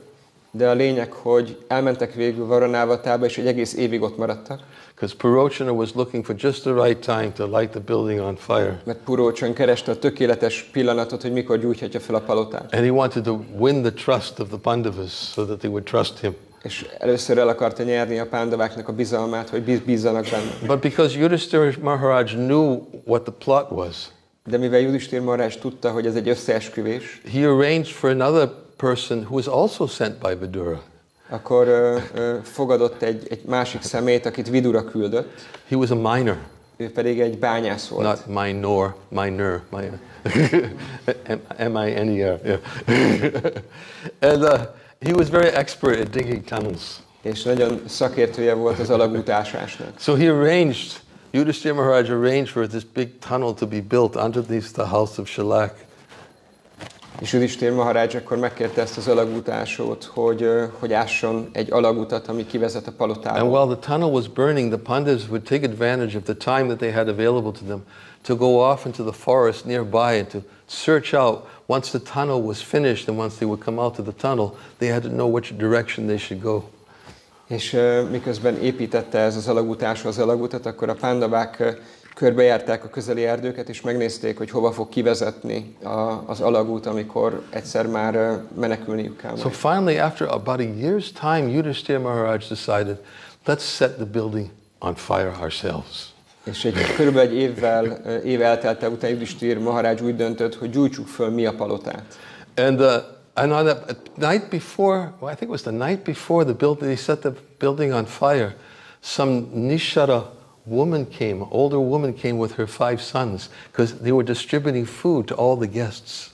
Speaker 2: De a lényeg, hogy elmentek végül Varanávatába, és egy egész évig ott maradtak,
Speaker 1: Because Purochana was looking for just the right time to light the building on fire.
Speaker 2: mert Purócson kereste a tökéletes pillanatot, hogy mikor gyújthatja fel a palotát.
Speaker 1: And he wanted to win the trust of the Pandavas so that they would trust him.
Speaker 2: És először el akarta nyerni a pándaváknak a bizalmát, hogy bíz- bízzanak benne.
Speaker 1: But because Yudhishthira Maharaj knew what the plot was,
Speaker 2: De mivel Judistír Maharaj tudta, hogy ez egy összeesküvés,
Speaker 1: he arranged for another person who was also sent by Vidura.
Speaker 2: Akkor ö, ö, fogadott egy, egy másik szemét, akit Vidura küldött,
Speaker 1: He was a miner,
Speaker 2: ő pedig egy bányász volt.
Speaker 1: not minor, minor, minor. M-I-N-E-R. Yeah. and uh, he was very expert at digging tunnels.
Speaker 2: És nagyon szakértője volt az alagútásásnak.
Speaker 1: So he arranged, Yudhishthira Maharaj arranged for this big tunnel to be built underneath the house of Shalak.
Speaker 2: És Judistír Maharaj akkor megkérte ezt az alagútásót, hogy, hogy ásson egy alagutat, ami kivezet a
Speaker 1: And
Speaker 2: palotába.
Speaker 1: while the tunnel was burning, the Pandavas would take advantage of the time that they had available to them to go off into the forest nearby and to search out. Once the tunnel was finished and once they would come out of the tunnel, they had to know which direction they should go.
Speaker 2: És ö, miközben építette ez az alagútásó az alagutat, akkor a pándavák ö, körbejárták a közeli erdőket, és megnézték, hogy hova fog kivezetni a, az alagút, amikor egyszer már menekülniük kell
Speaker 1: So finally, after about a year's time, Yudhishthira Maharaj decided, let's set the building on fire ourselves.
Speaker 2: És egy, körülbelül egy évvel, év eltelte után Judistír Maharaj úgy döntött, hogy gyújtsuk föl mi a palotát.
Speaker 1: And uh, And on the night before, well, I think it was the night before the building, they set the building on fire. Some Nishara woman came, older woman came with her five sons because they were distributing food to all the guests.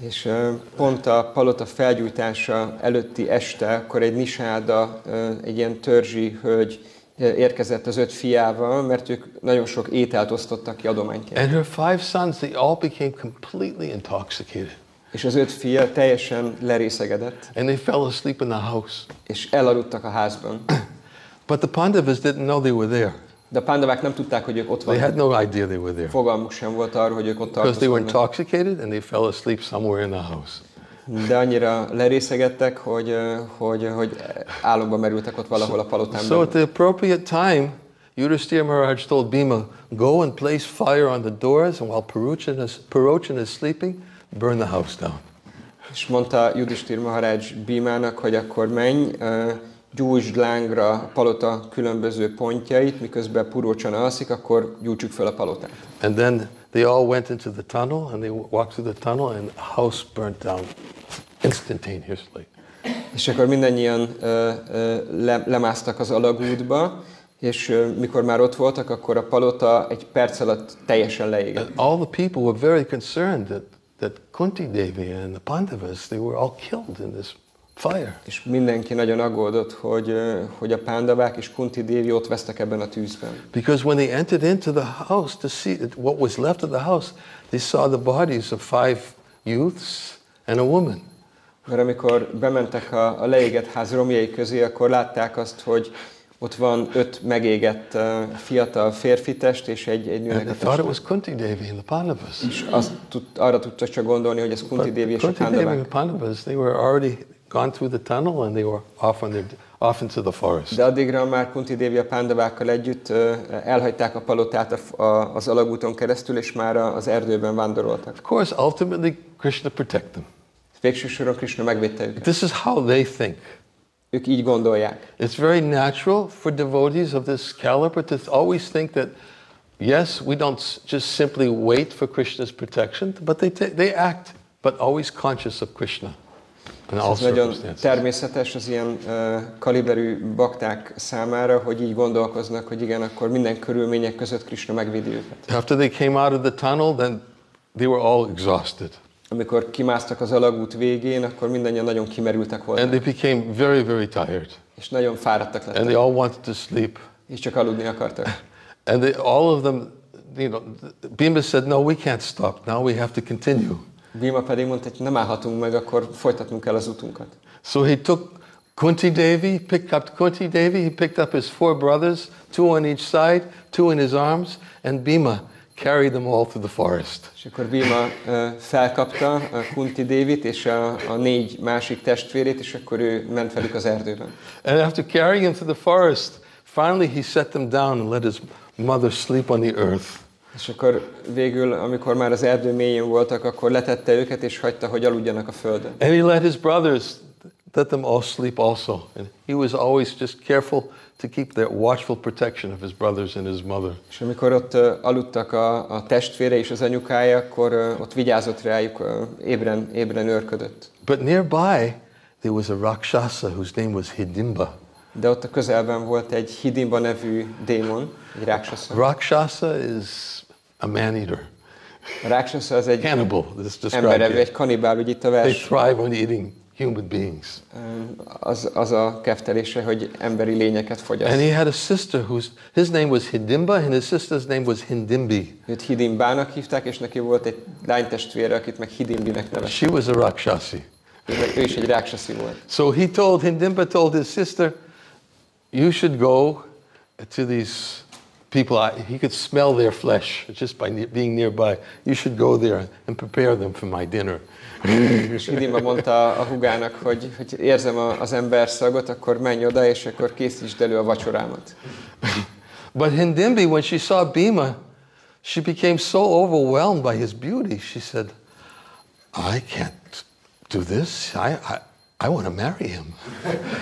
Speaker 2: És pont a palota felgyújtása előtti este, akkor egy nisáda, egy ilyen törzsi hölgy érkezett az öt fiával, mert ők nagyon sok ételt osztottak ki adományként.
Speaker 1: And her five sons, they all became completely intoxicated.
Speaker 2: És az öt fia teljesen lerészegedett,
Speaker 1: And they fell asleep in the house.
Speaker 2: és elaludtak a házban.
Speaker 1: But the Pandavas didn't know they were there.
Speaker 2: De a pándavák nem tudták, hogy ők ott
Speaker 1: They had
Speaker 2: vannak.
Speaker 1: no idea they were there.
Speaker 2: Fogalmuk sem volt arról, hogy ők ott
Speaker 1: Because they were intoxicated and they fell asleep somewhere in the house.
Speaker 2: De annyira lerészegedtek, hogy, hogy, hogy álomba merültek ott valahol a palotán
Speaker 1: So
Speaker 2: belül.
Speaker 1: at the appropriate time, Yudhishthira Maharaj told Bhima, go and place fire on the doors, and while Parochan is, Parochan is sleeping, burn the house down.
Speaker 2: És mondta Judistír Maharaj Bímának, hogy akkor menj, ö, gyújtsd lángra a palota különböző pontjait, miközben Purócsan alszik, akkor gyújtsuk fel a palotát.
Speaker 1: And then they all went into the tunnel, and they walked through the tunnel, and the house burnt down instantaneously.
Speaker 2: És akkor mindannyian ö, ö, le, lemásztak az alagútba, és ö, mikor már ott voltak, akkor a palota egy perc alatt teljesen leégett.
Speaker 1: And all the people were very concerned that, that Kunti Devi and the Pandavas, they were all killed in this fire.
Speaker 2: És mindenki nagyon aggódott, hogy, hogy a pándavák és Kunti Dévi ott vesztek ebben a tűzben.
Speaker 1: Because when they entered into the house to see what was left of the house, they saw the bodies of five youths and a woman.
Speaker 2: Mert amikor bementek a, a leégett ház romjai közé, akkor látták azt, hogy ott van öt megégett uh, fiatal férfitest és egy, egy nőnek a teste.
Speaker 1: was Kunti Devi and the Pandavas.
Speaker 2: És azt tud, arra tudtak csak gondolni, hogy ez Kunti Dévi és a
Speaker 1: Kunti Devi and the Pandavas, they were already gone through the tunnel and they were off on their off into the forest.
Speaker 2: De addigra már Kunti Dévi a pándavákkal együtt elhagyták a palotát az alagúton keresztül, és már az erdőben vándoroltak.
Speaker 1: Of course, ultimately Krishna protect them.
Speaker 2: Végső soron Krishna megvédte őket.
Speaker 1: This is how they think.
Speaker 2: Ők így gondolják.
Speaker 1: It's very natural for devotees of this caliber to always think that, yes, we don't just simply wait for Krishna's protection, but they, they act, but always conscious of Krishna all
Speaker 2: Ez nagyon természetes az ilyen uh, kaliberű bakták számára, hogy így gondolkoznak, hogy igen, akkor minden körülmények között Krishna megvédi őket.
Speaker 1: After they came out of the tunnel, then they were all exhausted.
Speaker 2: Amikor kimásztak az alagút végén, akkor mindannyian nagyon kimerültek voltak,
Speaker 1: And they became very, very tired.
Speaker 2: és nagyon fáradtak
Speaker 1: And they
Speaker 2: lettek,
Speaker 1: all wanted to sleep.
Speaker 2: és csak aludni akartak.
Speaker 1: And they, all of them, you know, Bhima said, no, we can't stop. Now we have to continue.
Speaker 2: Bhima pedig mondta, hogy nem állhatunk meg, akkor folytatnunk kell az utunkat.
Speaker 1: So he took Kunti Devi, picked up Kunti Devi, he picked up his four brothers, two on each side, two in his arms, and Bhima carried them all through the forest.
Speaker 2: És akkor Bhima uh, felkapta a Kunti Dévit és a, a négy másik testvérét, és akkor ő ment velük az erdőben.
Speaker 1: And after carrying them through the forest, finally he set them down and let his mother sleep on the earth.
Speaker 2: És akkor végül, amikor már az erdő mélyén voltak, akkor letette őket, és hagyta, hogy aludjanak a földön.
Speaker 1: And he let his brothers, let them all sleep also. And he was always just careful to keep that watchful protection of his brothers and his mother.
Speaker 2: És amikor ott uh, aludtak a, a testvére és az anyukája, akkor uh, ott vigyázott rájuk, uh, ébren, ébren őrködött.
Speaker 1: But nearby, there was a Rakshasa whose name was Hidimba.
Speaker 2: De ott a közelben volt egy Hidimba nevű démon, egy ráksasza.
Speaker 1: Rakshasa is a man-eater,
Speaker 2: A ráksasza az egy
Speaker 1: cannibal. This described
Speaker 2: emberevő, egy kanibál, úgy itt a
Speaker 1: They
Speaker 2: vers.
Speaker 1: thrive on eating human beings.
Speaker 2: Az, az a keftelése, hogy emberi lényeket
Speaker 1: And
Speaker 2: fogyaszt.
Speaker 1: he had a sister whose his name was Hidimba, and his sister's name was Hindimbi.
Speaker 2: Őt Hidimbának hívták, és neki volt egy lánytestvére, akit meg Hidimbinek neveztek.
Speaker 1: She was a Rakshasi.
Speaker 2: Ő, is egy ráksaszi volt.
Speaker 1: So he told Hindimba told his sister, "You should go to these people. I, he could smell their flesh just by being nearby. You should go there and prepare them for my dinner."
Speaker 2: És Hidimba mondta a hugának, hogy, hogy érzem az ember szagot, akkor menj oda, és akkor készítsd elő a vacsorámat.
Speaker 1: But Hindimbi, when she saw Bhima, she became so overwhelmed by his beauty. She said, "I can't do this. I, I, I want to marry him."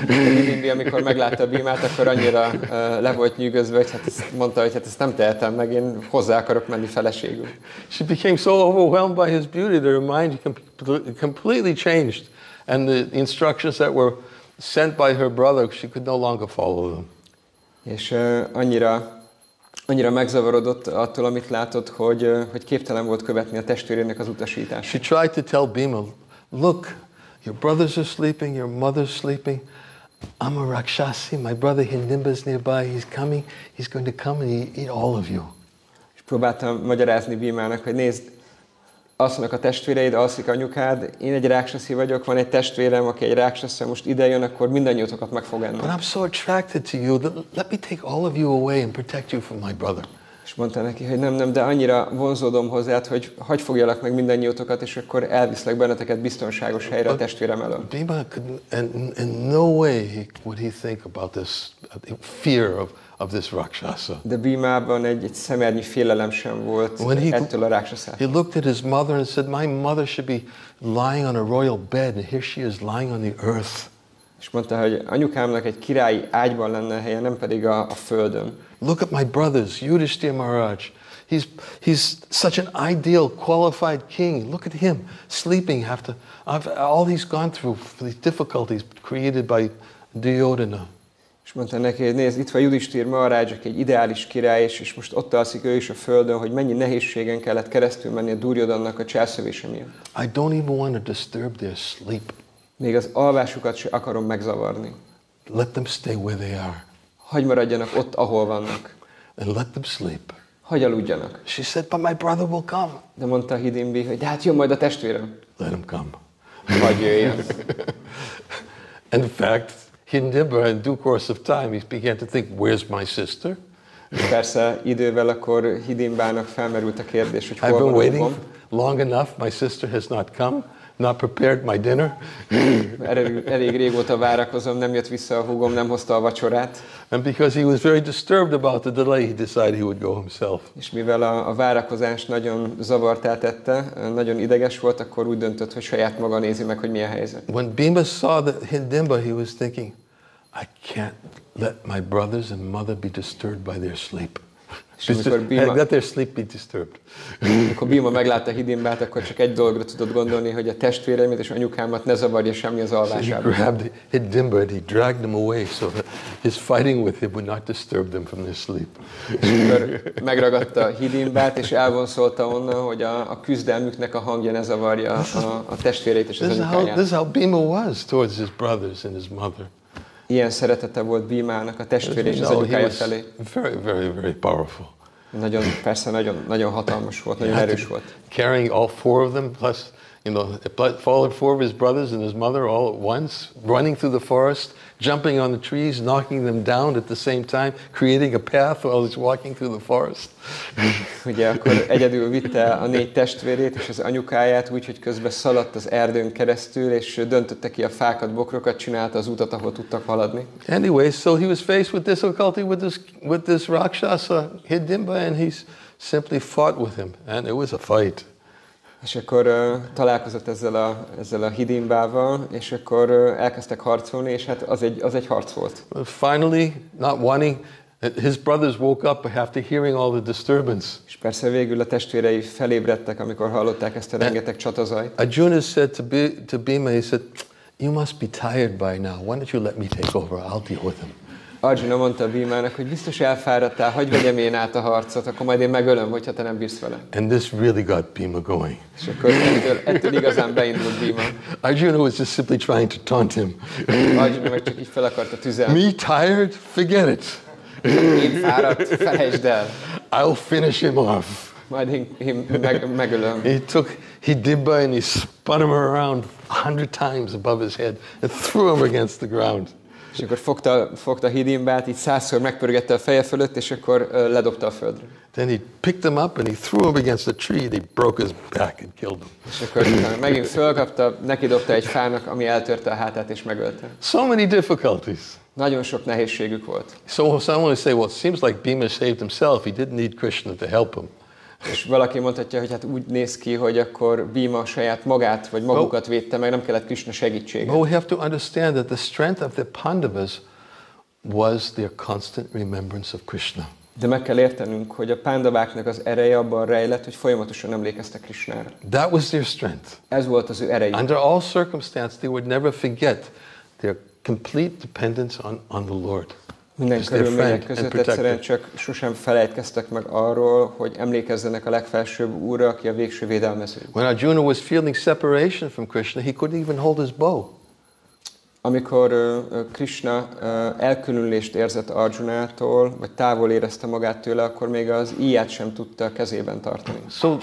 Speaker 2: Hidimbi, amikor meglátta Bímát, akkor annyira uh, le volt nyűgözve, hogy hát ezt mondta, hogy hát ezt nem tehetem meg, én hozzá akarok menni feleségül.
Speaker 1: She became so overwhelmed by his beauty that her mind com- completely changed. And the instructions that were sent by her brother, she could no longer follow them.
Speaker 2: És uh, annyira, annyira megzavarodott attól, amit látott, hogy, uh, hogy képtelen volt követni a testvérének az utasítását.
Speaker 1: She tried to tell Bhima, look, your brothers are sleeping, your mother's sleeping. I'm a Rakshasi. My brother Hindimba's nearby. He's coming. He's going to come and eat all of you.
Speaker 2: És próbáltam magyarázni Bímának, hogy nézd, alszanak a testvéreid, alszik anyukád, én egy ráksaszi vagyok, van egy testvérem, aki egy ráksaszi, most ide jön, akkor mindannyiótokat meg fog enni.
Speaker 1: But I'm so attracted to you that let me take all of you away and protect you from my brother.
Speaker 2: És mondta neki, hogy nem, nem, de annyira vonzódom hozzád, hogy hagy fogjalak meg mindannyiótokat, és akkor elviszlek benneteket biztonságos helyre a testvérem elől.
Speaker 1: Bhima could, in, in no way he, would he think about this fear of, of this Rakshasa.
Speaker 2: De Bímában egy, egy szemernyi félelem sem volt
Speaker 1: When he-
Speaker 2: ettől a ráksaszától.
Speaker 1: He looked at his mother and said, My mother should be lying on a royal bed, and here she is lying on the earth.
Speaker 2: És mondta, hogy anyukámnak egy királyi ágyban lenne helye, nem pedig a, a földön.
Speaker 1: Look at my brothers, Yudhishthir Maharaj. He's, he's such an ideal, qualified king. Look at him sleeping after after all he's gone through, for these difficulties created by Duryodhana.
Speaker 2: És mondta neki, hogy nézd, itt van Judistír Maharaj, aki egy ideális király, és, és most ott alszik ő is a földön, hogy mennyi nehézségen kellett keresztül menni a Duryodannak a cselszövése miatt.
Speaker 1: I don't even want to disturb their sleep.
Speaker 2: Még az alvásukat se akarom megzavarni.
Speaker 1: Let them stay where they are
Speaker 2: Hagy maradjanak ott, ahol vannak.
Speaker 1: and let them sleep.
Speaker 2: Hagy aludjanak.
Speaker 1: She said, But my brother will come.
Speaker 2: De mondta Hidimbi, hogy de hát jön majd a testvérem.
Speaker 1: Let him come.
Speaker 2: Hagy jöjjön.
Speaker 1: In fact, Hindimba, in due course of time, he began to think, Where's my sister?
Speaker 2: És persze idővel akkor Hidimbának felmerült a kérdés, hogy
Speaker 1: I've
Speaker 2: hol
Speaker 1: been
Speaker 2: van a
Speaker 1: waiting long enough. My sister has not come, not prepared my dinner.
Speaker 2: Elég, elég régóta várakozom, nem jött vissza a húgom, nem hozta a vacsorát.
Speaker 1: And because he was very disturbed about the delay, he decided he would go himself.
Speaker 2: És mivel a, a várakozás nagyon zavartá tette, nagyon ideges volt, akkor úgy döntött, hogy saját maga nézi meg, hogy milyen helyzet.
Speaker 1: When Bhima saw the Hindimba, he was thinking, I can't let my brothers and mother be disturbed by their sleep.
Speaker 2: És amikor Bhima,
Speaker 1: Let their sleep be disturbed.
Speaker 2: amikor Bhima meglátta Hidimbát, akkor csak egy dologra tudott gondolni, hogy a testvéreimet és anyukámat ne zavarja semmi az
Speaker 1: So he grabbed Hindimba and he dragged him away so that his fighting with him would not disturb them from their sleep.
Speaker 2: Megragadta Hidimbát, és elvonszolta onnan, hogy a, a küzdelmüknek a hangja ne zavarja a, a testvéreit és az anyukáját.
Speaker 1: this is how Bhima was towards his brothers and his mother.
Speaker 2: Ilyen szeretete volt Bímának a testvére és az anyukája felé.
Speaker 1: very, very, very powerful.
Speaker 2: Nagyon, persze nagyon, nagyon hatalmas volt, nagyon erős volt.
Speaker 1: Carrying all four of them, plus, you know, followed four of his brothers and his mother all at once, running through the forest, jumping on the trees, knocking them down at the same time, creating a path while he's walking through the forest.
Speaker 2: Ugye akkor egyedül vitte a négy testvérét és az anyukáját úgy, hogy közben szaladt az erdőn keresztül, és döntötte ki a fákat, bokrokat, csinálta az utat, ahol tudtak haladni.
Speaker 1: Anyway, so he was faced with difficulty with this, with this Rakshasa Hidimba, and he simply fought with him, and it was a fight.
Speaker 2: És akkor uh, találkozott ezzel a, ezzel a hidimbával, és akkor uh, elkezdtek harcolni, és hát az egy, az egy harc volt.
Speaker 1: Finally, not wanting, his brothers woke up after hearing all the disturbance.
Speaker 2: És persze végül a testvérei felébredtek, amikor hallották ezt a rengeteg csatazajt.
Speaker 1: Arjuna said to, Bi- to Bhima, he said, You must be tired by now. Why don't you let me take over? I'll deal with him.
Speaker 2: Arjuna mondta Bímának, hogy biztos elfáradtál, hagyd vegyem én át a harcot, akkor majd én megölöm, hogyha te nem bírsz vele.
Speaker 1: And this really got Bhima going.
Speaker 2: És akkor ettől, ettől igazán beindult Bíma.
Speaker 1: Arjuna was just simply trying to taunt him.
Speaker 2: Arjuna meg csak így fel akarta tüzelni.
Speaker 1: me tired? Forget it.
Speaker 2: Én fáradt, felejtsd el.
Speaker 1: I'll finish him off.
Speaker 2: Majd én, én meg, megölöm.
Speaker 1: He took Hidimba and he spun him around a hundred times above his head and threw him against the ground.
Speaker 2: És akkor fogta, fogta Hidimbát, így százszor megpörgette a feje fölött, és akkor ledobta a földre.
Speaker 1: Then he picked him up and he threw him against a tree and he broke his back and killed him.
Speaker 2: És akkor megint fölkapta, neki dobta egy fának, ami eltörte a hátát és megölte.
Speaker 1: So many difficulties.
Speaker 2: Nagyon sok nehézségük volt.
Speaker 1: So someone would say, well, it seems like Bhima saved himself. He didn't need Krishna to help him.
Speaker 2: És valaki mondhatja, hogy hát úgy néz ki, hogy akkor Bhima saját magát vagy magukat védte meg, nem kellett Krishna segítsége.
Speaker 1: But we have to understand that the strength of the Pandavas was their constant remembrance of Krishna.
Speaker 2: De meg kell értenünk, hogy a pándaváknak az ereje abban rejlett, hogy folyamatosan emlékeztek Krisnára.
Speaker 1: That was their strength.
Speaker 2: Ez volt az ő erejük.
Speaker 1: Under all circumstances, they would never forget their complete dependence on, on the Lord.
Speaker 2: Minden körülmények között egyszerűen csak sosem felejtkeztek meg arról, hogy emlékezzenek a legfelsőbb úrra, aki a végső védelmező.
Speaker 1: When Arjuna was feeling separation from Krishna, he couldn't even hold his bow.
Speaker 2: Amikor ö, Krishna ö, elkülönülést érzett Arjunától, vagy távol érezte magát tőle, akkor még az íját sem tudta a kezében tartani.
Speaker 1: So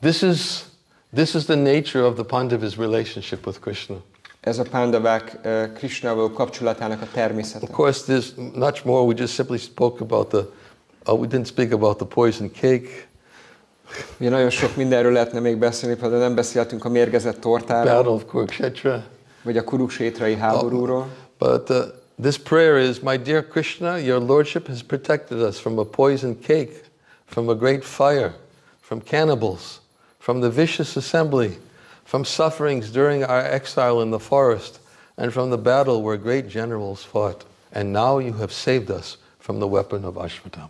Speaker 1: this is this is the nature of the Pandavas' relationship with Krishna.
Speaker 2: Ez a pándavák ö, Krishnával kapcsolatának a természete.
Speaker 1: Of course, there's much more. We just simply spoke about the. Uh, we didn't speak about the poison cake,
Speaker 2: Ugye nagyon sok mindenről lehetne még beszélni, például nem beszéltünk a mérgezett tortáról,
Speaker 1: battle of Kurukshetra.
Speaker 2: vagy a kuruksétrai háborúról.
Speaker 1: But uh, this prayer is, my dear Krishna, your lordship has protected us from a poisoned cake, from a great fire, from cannibals, from the vicious assembly, from sufferings during our exile in the forest, and from the battle where great generals fought. And now you have saved us from the weapon of Ashwatam.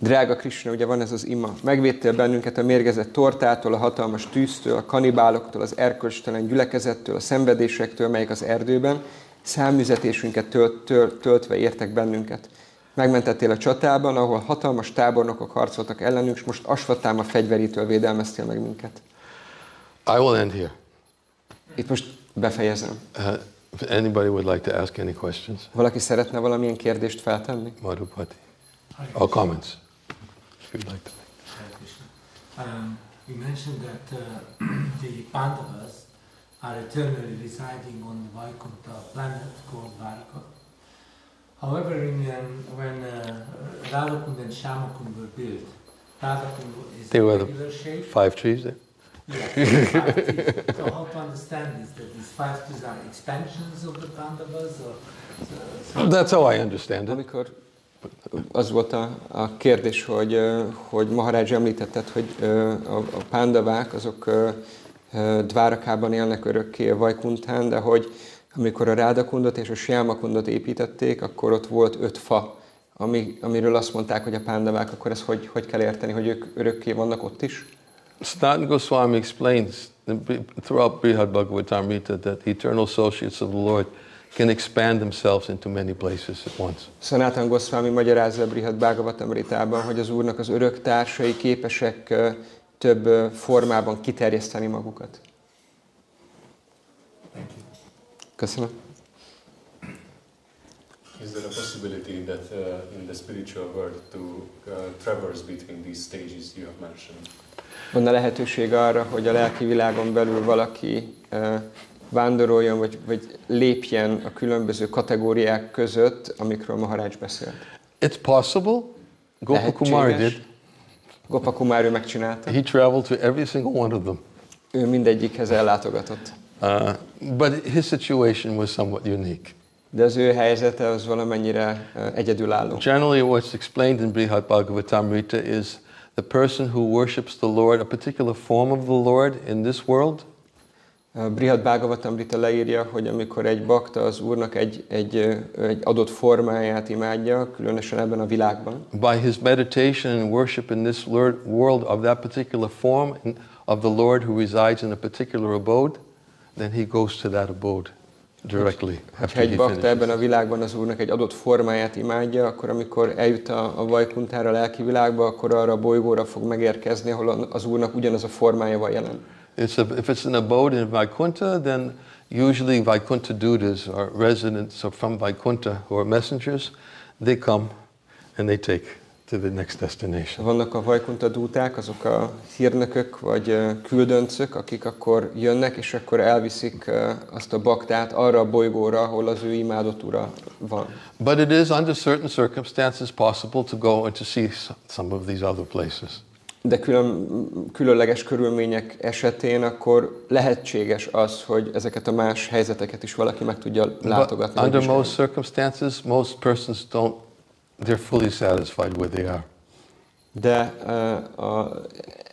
Speaker 2: Drága Krishna, ugye van ez az ima. Megvédtél bennünket a mérgezett tortától, a hatalmas tűztől, a kanibáloktól, az erkölcstelen gyülekezettől, a szenvedésektől, melyek az erdőben, számüzetésünket tölt, tölt, töltve értek bennünket. Megmentettél a csatában, ahol hatalmas tábornokok harcoltak ellenünk, és most Asvatáma fegyverétől védelmeztél meg minket.
Speaker 1: I will end here.
Speaker 2: Itt most befejezem.
Speaker 1: Uh, if anybody would like to ask any questions,
Speaker 2: Valaki szeretne valamilyen kérdést feltenni?
Speaker 1: Madhupati, or comments, if you'd like to.
Speaker 3: Hare Krishna. Um, you mentioned that uh, the Pandavas are eternally residing on the Vaikuntha planet called Dvaraka. However, in, um, when uh, Radhakund and Shamakund were built, Radhakund is
Speaker 1: They
Speaker 3: in
Speaker 1: were the
Speaker 3: regular shape.
Speaker 1: Five trees there?
Speaker 3: Yeah, so how to understand this? That these five trees are expansions of the Pandavas, or so, so
Speaker 1: That's how I understand it.
Speaker 2: Amikor az volt a, a kérdés, hogy, hogy Maharaj említetted, hogy a, a pándavák azok Dvárakában élnek örökké a Vajkuntán, de hogy amikor a Rádakundot és a Siámakundot építették, akkor ott volt öt fa, ami, amiről azt mondták, hogy a pándavák, akkor ezt hogy, hogy kell érteni, hogy ők örökké vannak ott is?
Speaker 1: Sanatana Goswami explains throughout Brihad Bhagavatamrita that the eternal associates of the Lord can expand themselves into many places at once.
Speaker 2: Sanatan Goswami magyarázza Brihad Bhagavatamritában, hogy az Úrnak az örök társai képesek több formában kiterjeszteni magukat.
Speaker 3: thank you.
Speaker 2: Köszönöm.
Speaker 4: Is there a possibility that uh, in the spiritual world to uh, traverse between these stages you have mentioned?
Speaker 2: Van-e lehetőség arra, hogy a lelki világon belül valaki vándoroljon, vagy, vagy lépjen a különböző kategóriák között, amikről Maharaj beszélt?
Speaker 1: It's possible. Gopakumar did.
Speaker 2: Gopakumár ő megcsinálta.
Speaker 1: He traveled to every single one of them.
Speaker 2: Ő mindegyikhez ellátogatott.
Speaker 1: Uh, but his situation was somewhat unique.
Speaker 2: De az ő helyzete az valamennyire ö, egyedülálló.
Speaker 1: Generally, what's explained in Brihad Bhagavatamrita is the person who worships the Lord, a particular form of the Lord in this world,
Speaker 2: A Brihad Bhagavatamrita leírja, hogy amikor egy bakta az Úrnak egy, egy, egy adott formáját imádja, különösen ebben a világban,
Speaker 1: by his meditation and worship in this world of that particular form of the Lord who resides in a particular abode, then he goes to that abode directly
Speaker 2: Ha
Speaker 1: after
Speaker 2: egy bakta ebben a világban az Úrnak egy adott formáját imádja, akkor amikor eljut a, a Vajkuntára, a lelki világba, akkor arra a bolygóra fog megérkezni, ahol az Úrnak ugyanaz a formája van jelen.
Speaker 1: It's a, if it's an abode in Vaikuntha, then usually Vaikuntha dutas or residents or from Vaikuntha who are messengers, they come and they take to the next destination.
Speaker 2: Vannak a Vajkunta dúták, azok a hírnökök vagy küldöncök, akik akkor jönnek, és akkor elviszik azt a baktát arra a bolygóra, ahol az ő imádott ura van.
Speaker 1: But it is under certain circumstances possible to go and to see some of these other places.
Speaker 2: De külön, különleges körülmények esetén akkor lehetséges az, hogy ezeket a más helyzeteket is valaki meg tudja
Speaker 1: But
Speaker 2: látogatni. vagy
Speaker 1: under most circumstances, most persons don't, they're fully satisfied where they are.
Speaker 2: De uh, a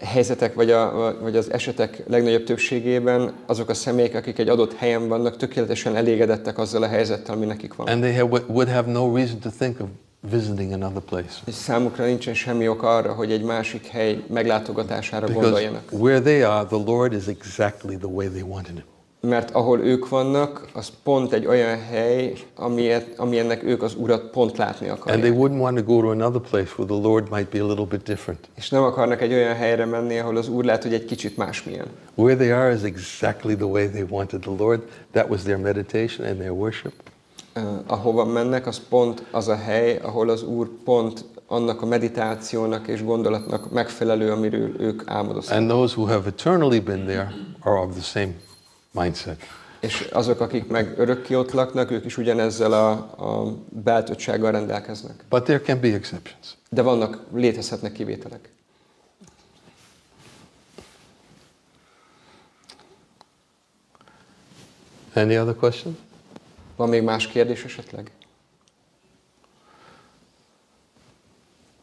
Speaker 2: helyzetek vagy, a, vagy az esetek legnagyobb többségében azok a személyek, akik egy adott helyen vannak, tökéletesen elégedettek azzal a helyzettel, ami nekik van.
Speaker 1: And they have, would have no reason to think of visiting another place.
Speaker 2: És számukra nincsen semmi ok arra, hogy egy másik hely meglátogatására
Speaker 1: Because
Speaker 2: gondoljanak.
Speaker 1: where they are, the Lord is exactly the way they wanted him.
Speaker 2: Mert ahol ők vannak, az pont egy olyan hely, amilyet, amilyennek ők az Urat pont látni
Speaker 1: And they
Speaker 2: akarják.
Speaker 1: wouldn't want to go to another place where the Lord might be a little bit different.
Speaker 2: És nem akarnak egy olyan helyre menni, ahol az Úr lehet, hogy egy kicsit másmilyen.
Speaker 1: Where they are is exactly the way they wanted the Lord. That was their meditation and their worship.
Speaker 2: Uh, ahova mennek, az pont az a hely, ahol az Úr pont annak a meditációnak és gondolatnak megfelelő, amiről ők álmodoznak.
Speaker 1: And those who have eternally been there are of the same mindset.
Speaker 2: És azok, akik meg örökké ott laknak, ők is ugyanezzel a, a beálltottsággal rendelkeznek.
Speaker 1: But there can be exceptions.
Speaker 2: De vannak, létezhetnek kivételek.
Speaker 1: Any other questions?
Speaker 2: Van még más kérdés esetleg?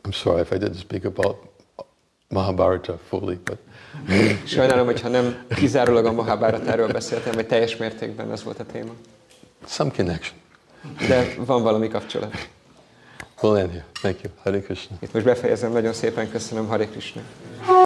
Speaker 1: I'm sorry if I didn't speak about Mahabharata fully, but
Speaker 2: Sajnálom, hogyha nem kizárólag a Mahabharatáról beszéltem, vagy teljes mértékben ez volt a téma.
Speaker 1: some connection.
Speaker 2: De van valami kapcsolat.
Speaker 1: We'll here. Thank you. Hare Krishna.
Speaker 2: Itt most befejezem, nagyon szépen köszönöm, Hare Krishna.